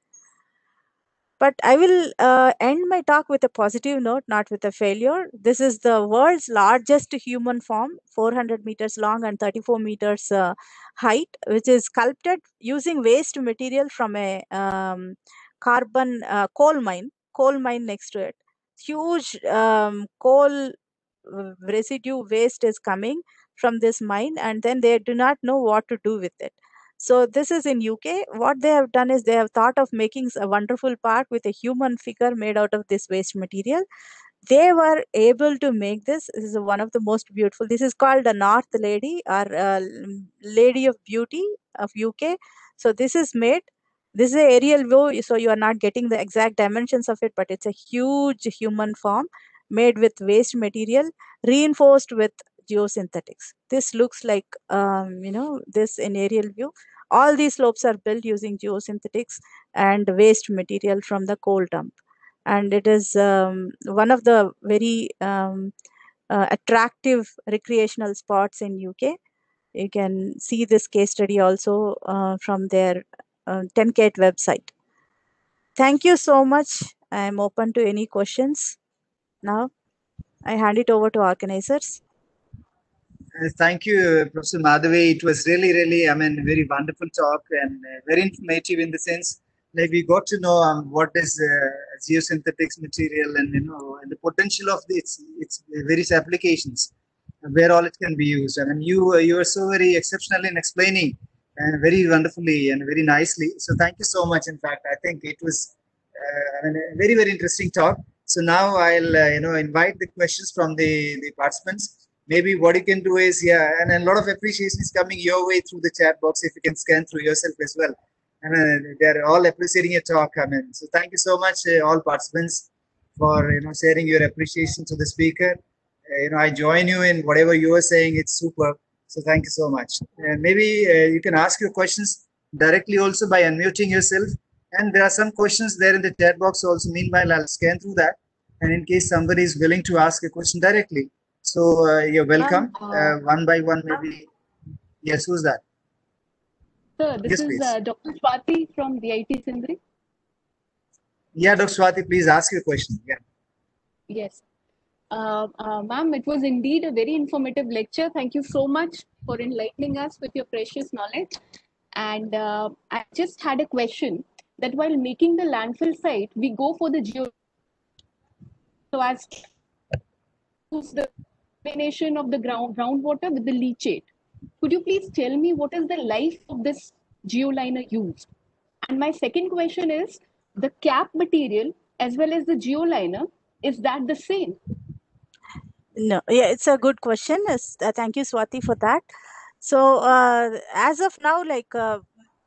but I will uh, end my talk with a positive note, not with a failure. This is the world's largest human form, 400 meters long and 34 meters uh, height, which is sculpted using waste material from a um, carbon uh, coal mine, coal mine next to it. Huge um, coal uh, residue waste is coming from this mine, and then they do not know what to do with it. So this is in UK. What they have done is they have thought of making a wonderful park with a human figure made out of this waste material. They were able to make this. This is one of the most beautiful. This is called the North Lady or Lady of Beauty of UK. So this is made. This is an aerial view, so you are not getting the exact dimensions of it, but it's a huge human form made with waste material, reinforced with geosynthetics. This looks like, um, you know, this in aerial view all these slopes are built using geosynthetics and waste material from the coal dump. And it is um, one of the very um, uh, attractive recreational spots in uk you can see this case study also uh, from their uh, TenCate website. Thank you so much. I am open to any questions. Now i hand it over to organizers thank you, Professor Madhavi. It was really, really, I mean, very wonderful talk and uh, very informative in the sense like we got to know um, what is uh, geosynthetics material and you know and the potential of its its various applications, where all it can be used. I mean, you uh, you are so very exceptional in explaining and very wonderfully and very nicely. So thank you so much. In fact, I think it was uh, a very very interesting talk. So now I'll uh, you know invite the questions from the the participants maybe what you can do is yeah and a lot of appreciation is coming your way through the chat box if you can scan through yourself as well. And uh, they're all appreciating your talk i mean. So thank you so much uh, all participants for you know sharing your appreciation to the speaker. Uh, you know i join you in whatever you are saying it's super. So thank you so much. And maybe uh, you can ask your questions directly also by unmuting yourself. And there are some questions there in the chat box also. Meanwhile i'll scan through that. And in case somebody is willing to ask a question directly so uh, you're welcome. Um, Uh, one by one, maybe. Yes, who's that? Sir, this Yes, is uh, Dr. Swati from BIT Sindri. Yeah, Dr. Swati, please ask your question. Yeah. Yes. Uh, uh, Ma'am, it was indeed a very informative lecture. Thank you so much for enlightening us with your precious knowledge. And uh, I just had a question that while making the landfill site, we go for the geo. So as to the combination of the ground groundwater with the leachate. Could you please tell me what is the life of this geoliner used? And my second question is the cap material as well as the geoliner, is that the same? No, yeah, it's a good question. Uh, thank you, Swati, for that. So, uh, as of now, like uh,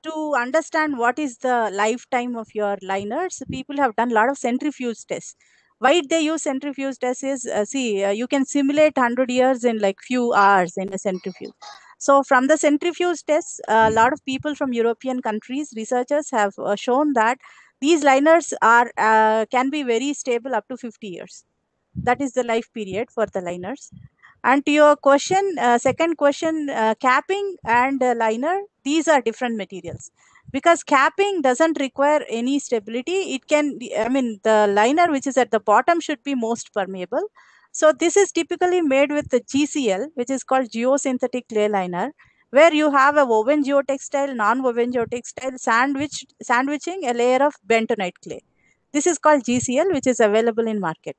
to understand what is the lifetime of your liners, people have done a lot of centrifuge tests. Why they use centrifuge tests is, uh, see, uh, you can simulate 100 years in like few hours in a centrifuge. So, from the centrifuge tests, a lot of people from European countries, researchers have uh, shown that these liners are uh, can be very stable up to 50 years. That is the life period for the liners. And to your question uh, second question uh, capping and liner these are different materials because capping doesn't require any stability. It can i mean the liner which is at the bottom should be most permeable. So this is typically made with the gcl which is called geosynthetic clay liner where you have a woven geotextile non-woven geotextile sandwich sandwiching a layer of bentonite clay. This is called gcl which is available in market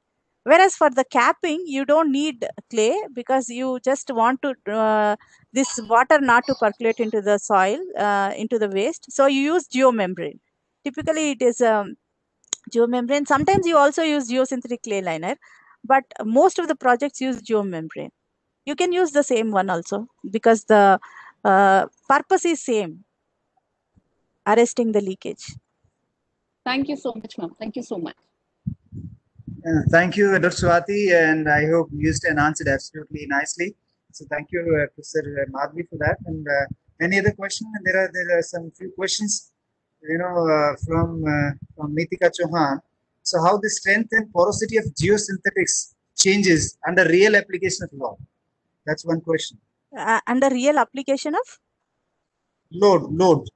whereas for the capping you don't need clay because you just want to uh, this water not to percolate into the soil uh, into the waste. So you use geomembrane. Typically it is um, geomembrane. Sometimes you also use geosynthetic clay liner but most of the projects use geomembrane. You can use the same one also because the uh, purpose is same arresting the leakage. Thank you so much, ma'am. Thank you so much. Uh, thank you, Dr. Swati, and I hope you used and answered absolutely nicely. So thank you, uh, Professor Madhvi, for that. And uh, any other question? And there are there are some few questions, you know, uh, from uh, from Nitika Chauhan. So how the strength and porosity of geosynthetics changes under real application of law? That's one question. uh, under real application of Load, load.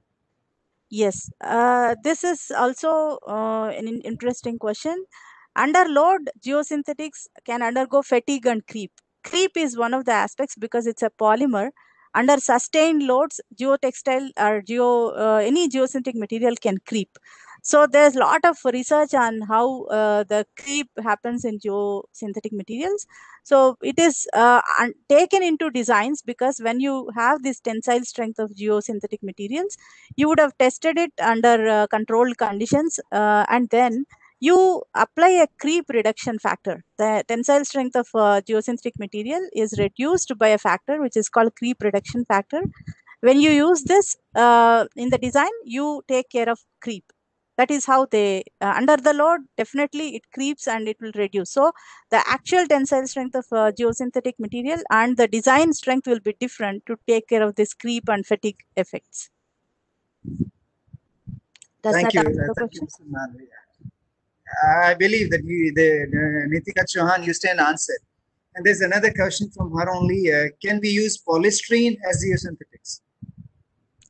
Yes, uh, this is also uh, an interesting question. Under load, geosynthetics can undergo fatigue and creep. Creep is one of the aspects because it's a polymer. Under sustained loads, geotextile or geo uh, any geosynthetic material can creep. So there's a lot of research on how uh, the creep happens in geosynthetic materials. So it is uh, taken into designs because when you have this tensile strength of geosynthetic materials, you would have tested it under uh, controlled conditions uh, and then you apply a creep reduction factor the tensile strength of uh, geosynthetic material is reduced by a factor which is called creep reduction factor when you use this uh, in the design you take care of creep that is how they uh, under the load definitely it creeps and it will reduce so the actual tensile strength of uh, geosynthetic material and the design strength will be different to take care of this creep and fatigue effects does thank that you. answer the you, question? Madhvi. I believe that you, the, the Nitika Chauhan used an answer. And there's another question from her only. Uh, can we use polystyrene as geosynthetics?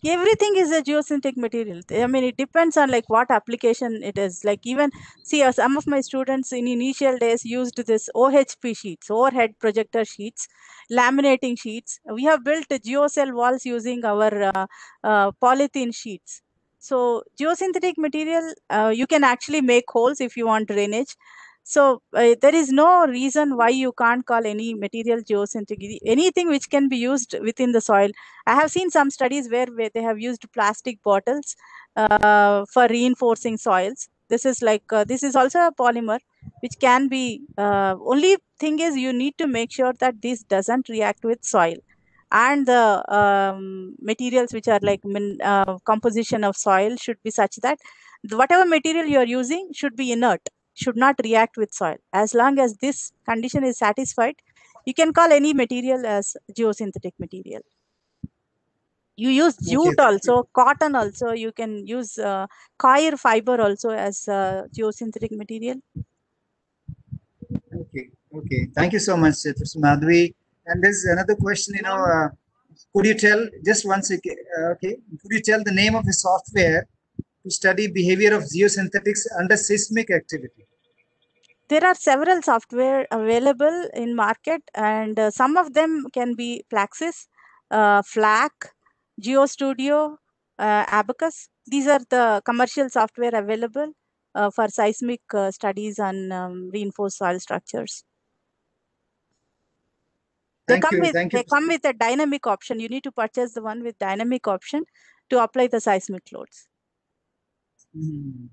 everything is a geosynthetic material i mean it depends on like what application it is like even see uh, some of my students in initial days used this ohp sheets overhead projector sheets laminating sheets we have built geocell walls using our uh, uh, polythene sheets so geosynthetic material uh, you can actually make holes if you want drainage so uh, there is no reason why you can't call any material geosynthetic anything which can be used within the soil I have seen some studies where, where they have used plastic bottles uh, for reinforcing soils. This is like uh, this is also a polymer which can be. Uh, only thing is you need to make sure that this doesn't react with soil, and the um, materials which are like min, uh, composition of soil should be such that whatever material you are using should be inert, should not react with soil. As long as this condition is satisfied, you can call any material as geosynthetic material you use jute Okay. also cotton also you can use uh, coir fiber also as uh, geosynthetic material Okay, okay. Thank you so much, Madhvi. And there's another question, you know, uh, could you tell, just one second, uh, okay, could you tell the name of the software to study behavior of geosynthetics under seismic activity? there are several software available in market and uh, some of them can be plaxis uh, flac geostudio uh, Abaqus. These are the commercial software available uh, for seismic studies on um, reinforced soil structures they Thank come you, with thank you. they come with a dynamic option you need to purchase the one with dynamic option to apply the seismic loads Hmm.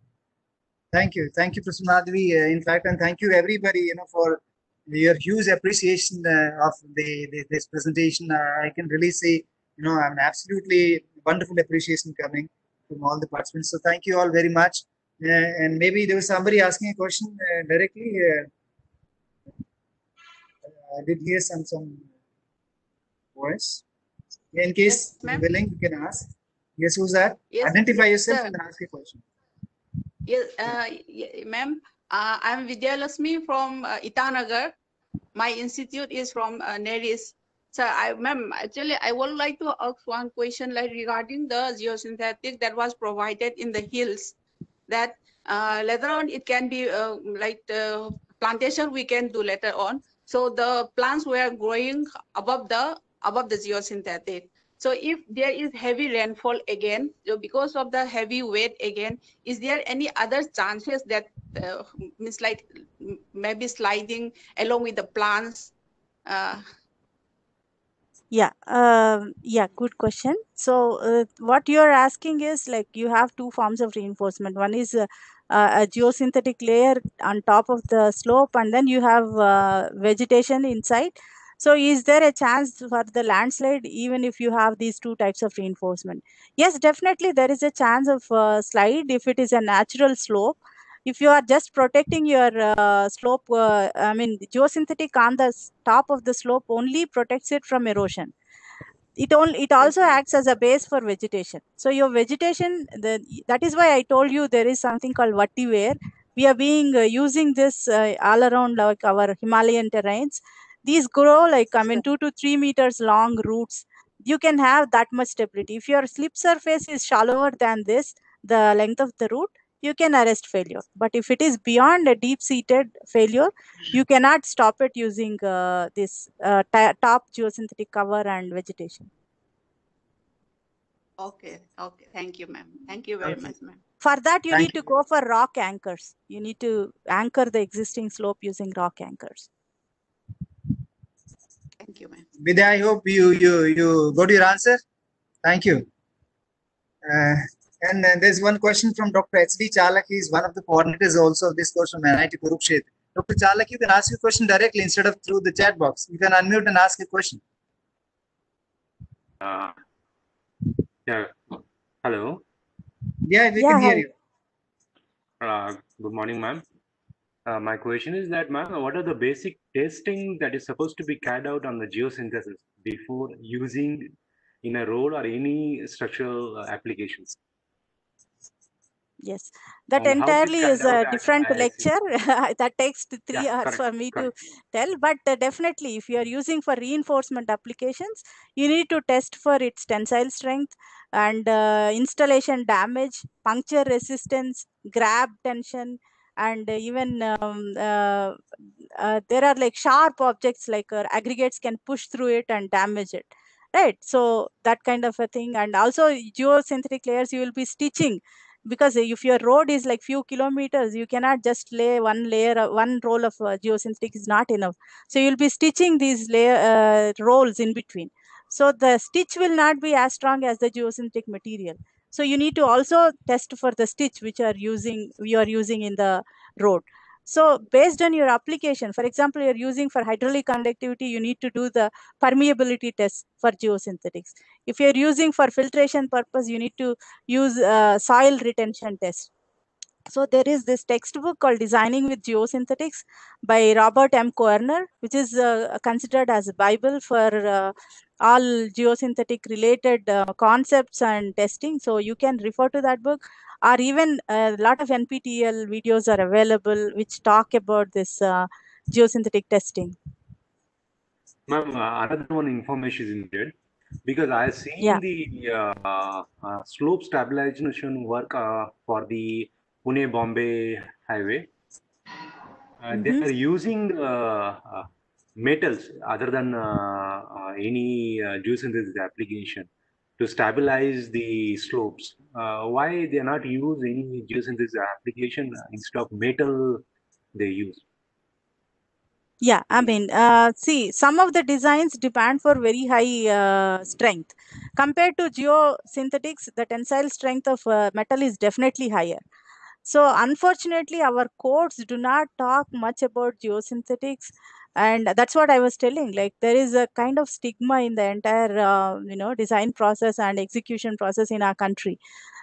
Thank you, thank you, Professor. Uh, in fact, and thank you everybody, you know, for your huge appreciation uh, of the, the this presentation. Uh, I can really say, you know, I'm absolutely wonderful appreciation coming from all the participants. So thank you all very much. Uh, and maybe there was somebody asking a question uh, directly. I did hear some some voice. In case Yes, you're willing, you can ask. Yes, who's that? Yes, Identify yourself sir. and ask a question. Yes, uh, y- ma'am. Uh, I'm Vidya Lasmi from uh, Itanagar. My institute is from uh, Neris. So, I, ma'am, actually, I would like to ask one question, like regarding the geosynthetic that was provided in the hills. That uh, later on it can be uh, like the plantation we can do later on. So the plants were growing above the above the geosynthetic. So if there is heavy rainfall again, so because of the heavy weight again, is there any other chances that uh, means like maybe sliding along with the plants? Uh, Yeah, um, yeah, good question. So, uh, what you're asking is like you have two forms of reinforcement. One is uh, a geosynthetic layer on top of the slope, and then you have uh, vegetation inside. So, is there a chance for the landslide even if you have these two types of reinforcement? Yes, definitely there is a chance of uh, slide if it is a natural slope. If you are just protecting your uh, slope, uh, I mean, geosynthetic on the top of the slope only protects it from erosion it only it also acts as a base for vegetation. So your vegetation the that is why i told you there is something called vetiver we are being uh, using this uh, all around like our himalayan terrains. These grow like i mean 2 to 3 meters long roots. You can have that much stability. If your slip surface is shallower than this the length of the root you can arrest failure but if it is beyond a deep seated failure you cannot stop it using uh, this uh, ti- top geosynthetic cover and vegetation Okay, okay. Thank you, ma'am. Thank you very Okay. much, ma'am. for that you Thank need to go for rock anchors you need to anchor the existing slope using rock anchors Thank you, ma'am. Vidya, I hope you you you got your answer. Thank you. Uh, and then there's one question from Dr. H.D. Chalak. He's one of the coordinators also of this course from NIT Kurukshetra. Dr. Chalak, you can ask your question directly instead of through the chat box. You can unmute and ask a question. Uh, yeah. Hello. Yeah, we Yeah, can hear you. Uh, good morning, ma'am. Uh, my question is that, ma'am, what are the basic testing that is supposed to be carried out on the geosynthesis before using in a road or any structural uh, applications? Yes, that And how it is entirely is a different lecture. that takes three Yeah, hours correct, for me to tell. But uh, definitely, if you are using for reinforcement applications, you need to test for its tensile strength and uh, installation damage, puncture resistance, grab tension, and even um, uh, uh, there are like sharp objects like uh, aggregates can push through it and damage it right so that kind of a thing and also geosynthetic layers you will be stitching because if your road is like few kilometers you cannot just lay one layer uh, one roll of uh, geosynthetic is not enough. So you'll be stitching these layer uh, rolls in between. So the stitch will not be as strong as the geosynthetic material. So you need to also test for the stitch which are using you are using in the road so based on your application for example you're using for hydraulic conductivity you need to do the permeability test for geosynthetics. If you're using for filtration purpose you need to use uh, soil retention test. So there is this textbook called designing with geosynthetics by robert m. Koerner, which is uh, considered as a bible for uh, all geosynthetic related uh, concepts and testing so you can refer to that book or even a lot of nptel videos are available which talk about this uh, geosynthetic testing Ma'am, uh, another one information is needed because I have seen Yeah. the uh, uh, slope stabilization work uh, for the Pune Bombay highway. Uh, They Mhm. are using uh, uh, metals other than uh, uh, any uh, geosynthesis application to stabilize the slopes. Why they are not use any geosynthesis application uh, instead of metal they use? Yeah, I mean, uh, see, some of the designs depend for very high uh, strength. Compared to geosynthetics, the tensile strength of uh, metal is definitely higher. So, unfortunately, our codes do not talk much about geosynthetics, and that's what I was telling. Like, there is a kind of stigma in the entire, uh, you know, design process and execution process in our country.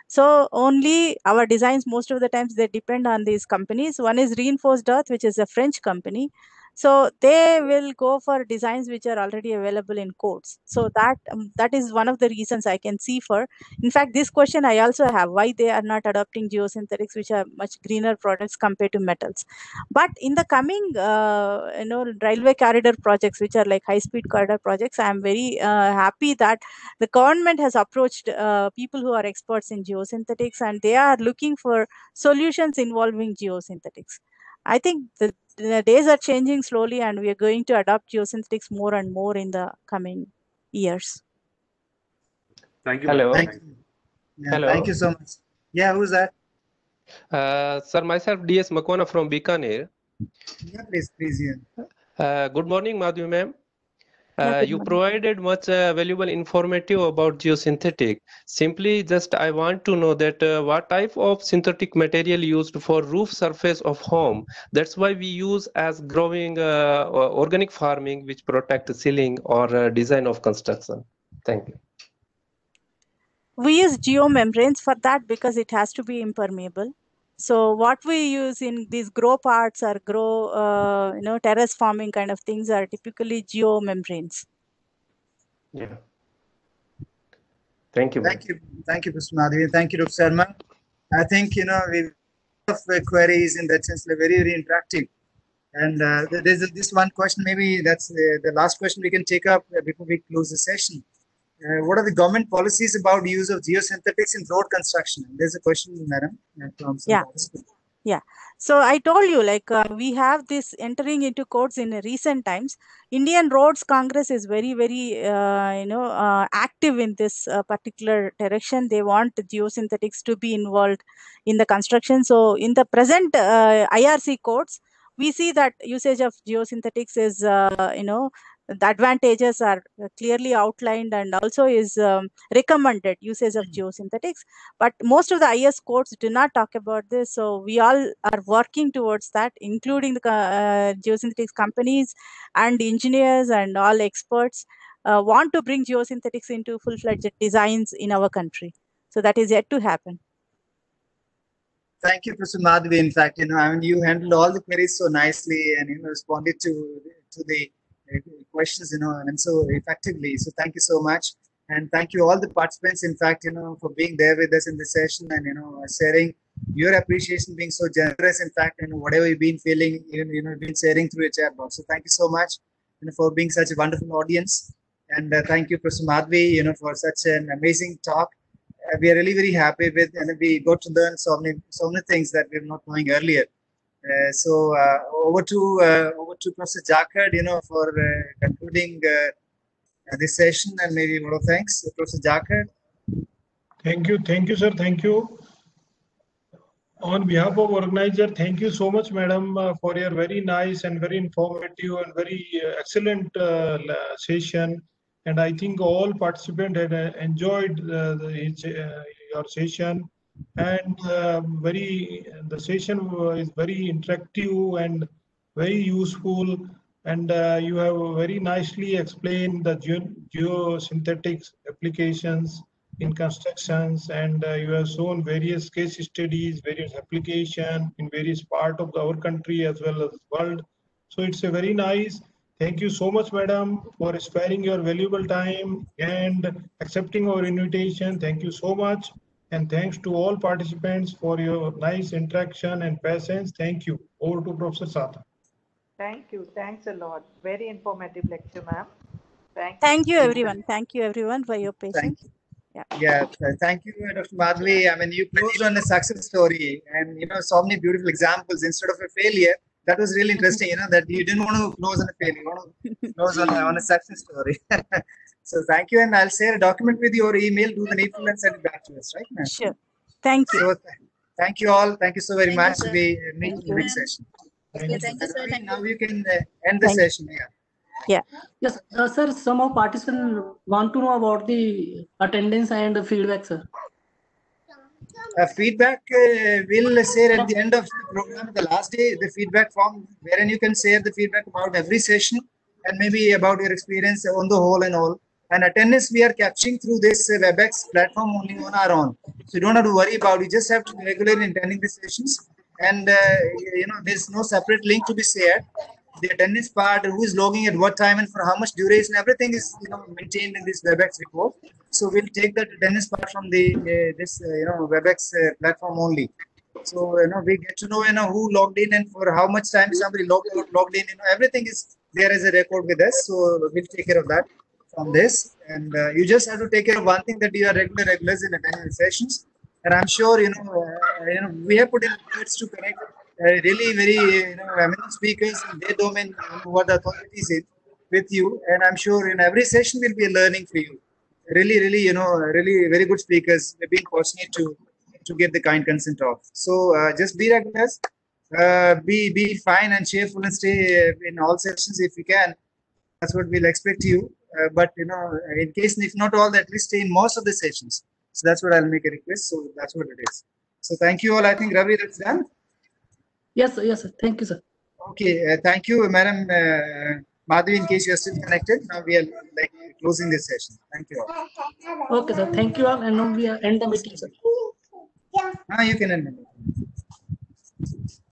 So, only our designs, most of the times, they depend on these companies. One is Reinforced Earth, which is a French company so they will go for designs which are already available in codes. So that um, that is one of the reasons i can see for in fact this question i also have why they are not adopting geosynthetics which are much greener products compared to metals. But in the coming uh, you know railway corridor projects which are like high speed corridor projects i am very uh, happy that the government has approached uh, people who are experts in geosynthetics and they are looking for solutions involving geosynthetics i think the the days are changing slowly and we are going to adopt geosynthetics more and more in the coming years Thank you. Hello. Thank you. Yeah, Hello. Thank you so much. Yeah, who's that? Uh, sir, myself DS Makwana from Bikaner. Yeah, please, please, yeah. Uh, good morning, Madhu ma'am. Uh, you provided much uh, valuable informative about geosynthetic. Simply, just I want to know that uh, what type of synthetic material used for roof surface of home. That's why we use as growing uh, organic farming, which protect the ceiling or uh, design of construction. Thank you. we use geomembranes for that because it has to be impermeable so what we use in these grow parts or grow uh, you know terrace farming kind of things are typically geomembranes Yeah. Thank you. Thank you. Thank you, Mr. Madhavi. Thank you, Dr. Sharma. I think, you know, we have uh, queries in that sense, they're very, very interactive. And uh, there's this one question, maybe that's uh, the last question we can take up uh, before we close the session. Uh, what are the government policies about use of geosynthetics in road construction? There's a question, madam, some Yeah. so i told you like uh, we have this entering into courts in recent times. Indian roads congress is very very uh, you know uh, active in this uh, particular direction. They want geosynthetics to be involved in the construction. So in the present uh, irc codes we see that usage of geosynthetics is uh, you know the advantages are clearly outlined and also is um, recommended usage of geosynthetics. But most of the is codes do not talk about this so we all are working towards that including the uh, geosynthetics companies and engineers and all experts uh, want to bring geosynthetics into full-fledged designs in our country. So that is yet to happen. Thank you, Professor Madhavi. In fact, you know, I mean, you handled all the queries so nicely and you know, responded to to the questions, you know, and so effectively. So thank you so much, and thank you all the participants. In fact, you know, for being there with us in the session and you know sharing your appreciation being so generous. In fact, know, whatever you've been feeling, you know, you know, been sharing through your chat box. So thank you so much you know, for being such a wonderful audience. And uh, thank you, Professor Madhvi, you know, for such an amazing talk. Uh, we are really very happy with, and we got to learn so many, so many things that we were not knowing earlier. Uh, so uh, over to uh, over to Professor Jakhar, you know, for uh, concluding uh, this session, and maybe of thanks, Professor Jakhar. Thank you, thank you, sir. Thank you. On behalf of organizer, thank you so much, madam, for your very nice and very informative and very excellent session. And I think all participants had enjoyed the, your session. And um, very, the session is very interactive and very useful. And uh, you have very nicely explained the geo- geosynthetics applications in constructions. And uh, you have shown various case studies various application in various part of our country as well as world. So it's a very nice thank you so much madam for sparing your valuable time and accepting our invitation. Thank you so much and thanks to all participants for your nice interaction and patience thank you over to professor sata Thank you. Thanks a lot. Very informative lecture, ma'am. Thank Thank you, everyone. Thank you, everyone, for your patience. You. Yeah. Yeah, thank you, Dr. Madhvi. I mean, you closed on a success story and, you know, so many beautiful examples instead of a failure. That was really interesting, you know, that you didn't want to close on a failure, you want to close on a, on a success story. so thank you. And I'll share a document with your email, do the needful and send it back to us, right? ma'am? Sure. Thank you. So th- thank you all. Thank you so very Thank much. sir. We uh, meet in Thank the next you. session. Okay, thank you, sir. Ravi, Thank Now you. you can uh, end the Thank- session. Yeah. Yes, uh, sir, some of participants want to know about the attendance and the feedback, sir. Uh, feedback uh, we'll share at the end of the program, the last day, the feedback form, wherein you can share the feedback about every session and maybe about your experience on the whole and all. And attendance we are capturing through this uh, WebEx platform only on our own. So you don't have to worry about. You just have to be regularly attending the sessions, and uh, you know there's no separate link to be shared. The attendance part, who is logging at what time and for how much duration, everything is you know maintained in this WebEx report. So we'll take that Dennis part from the uh, this uh, you know WebEx uh, platform only. So you know we get to know you know who logged in and for how much time somebody logged out, logged in. You know everything is there as a record with us. So we'll take care of that from this. And uh, you just have to take care of one thing that you are regular regulars in attending sessions. And I'm sure you know uh, you know we have put in efforts to connect uh, really very you know eminent speakers in their domain, you know, what the authorities with you. And I'm sure in every session will be a learning for you. Really, really, you know, really very good speakers. We've been fortunate to to get the kind consent of. So uh, just be regulars, uh, be be fine and cheerful and stay uh, in all sessions if you can. That's what we'll expect you. Uh, but you know, in case if not all, at least stay in most of the sessions. So that's what I'll make a request. So that's what it is. So thank you all. I think Ravi, that's done. Yes, sir. Yes, sir. Thank you, sir. Okay, uh, thank you, Madam Madhavi, in case you are still connected, now we are like closing this session. Thank you all. Okay, sir. Thank you all. And now we end the meeting, sir. Ah, you can end the meeting.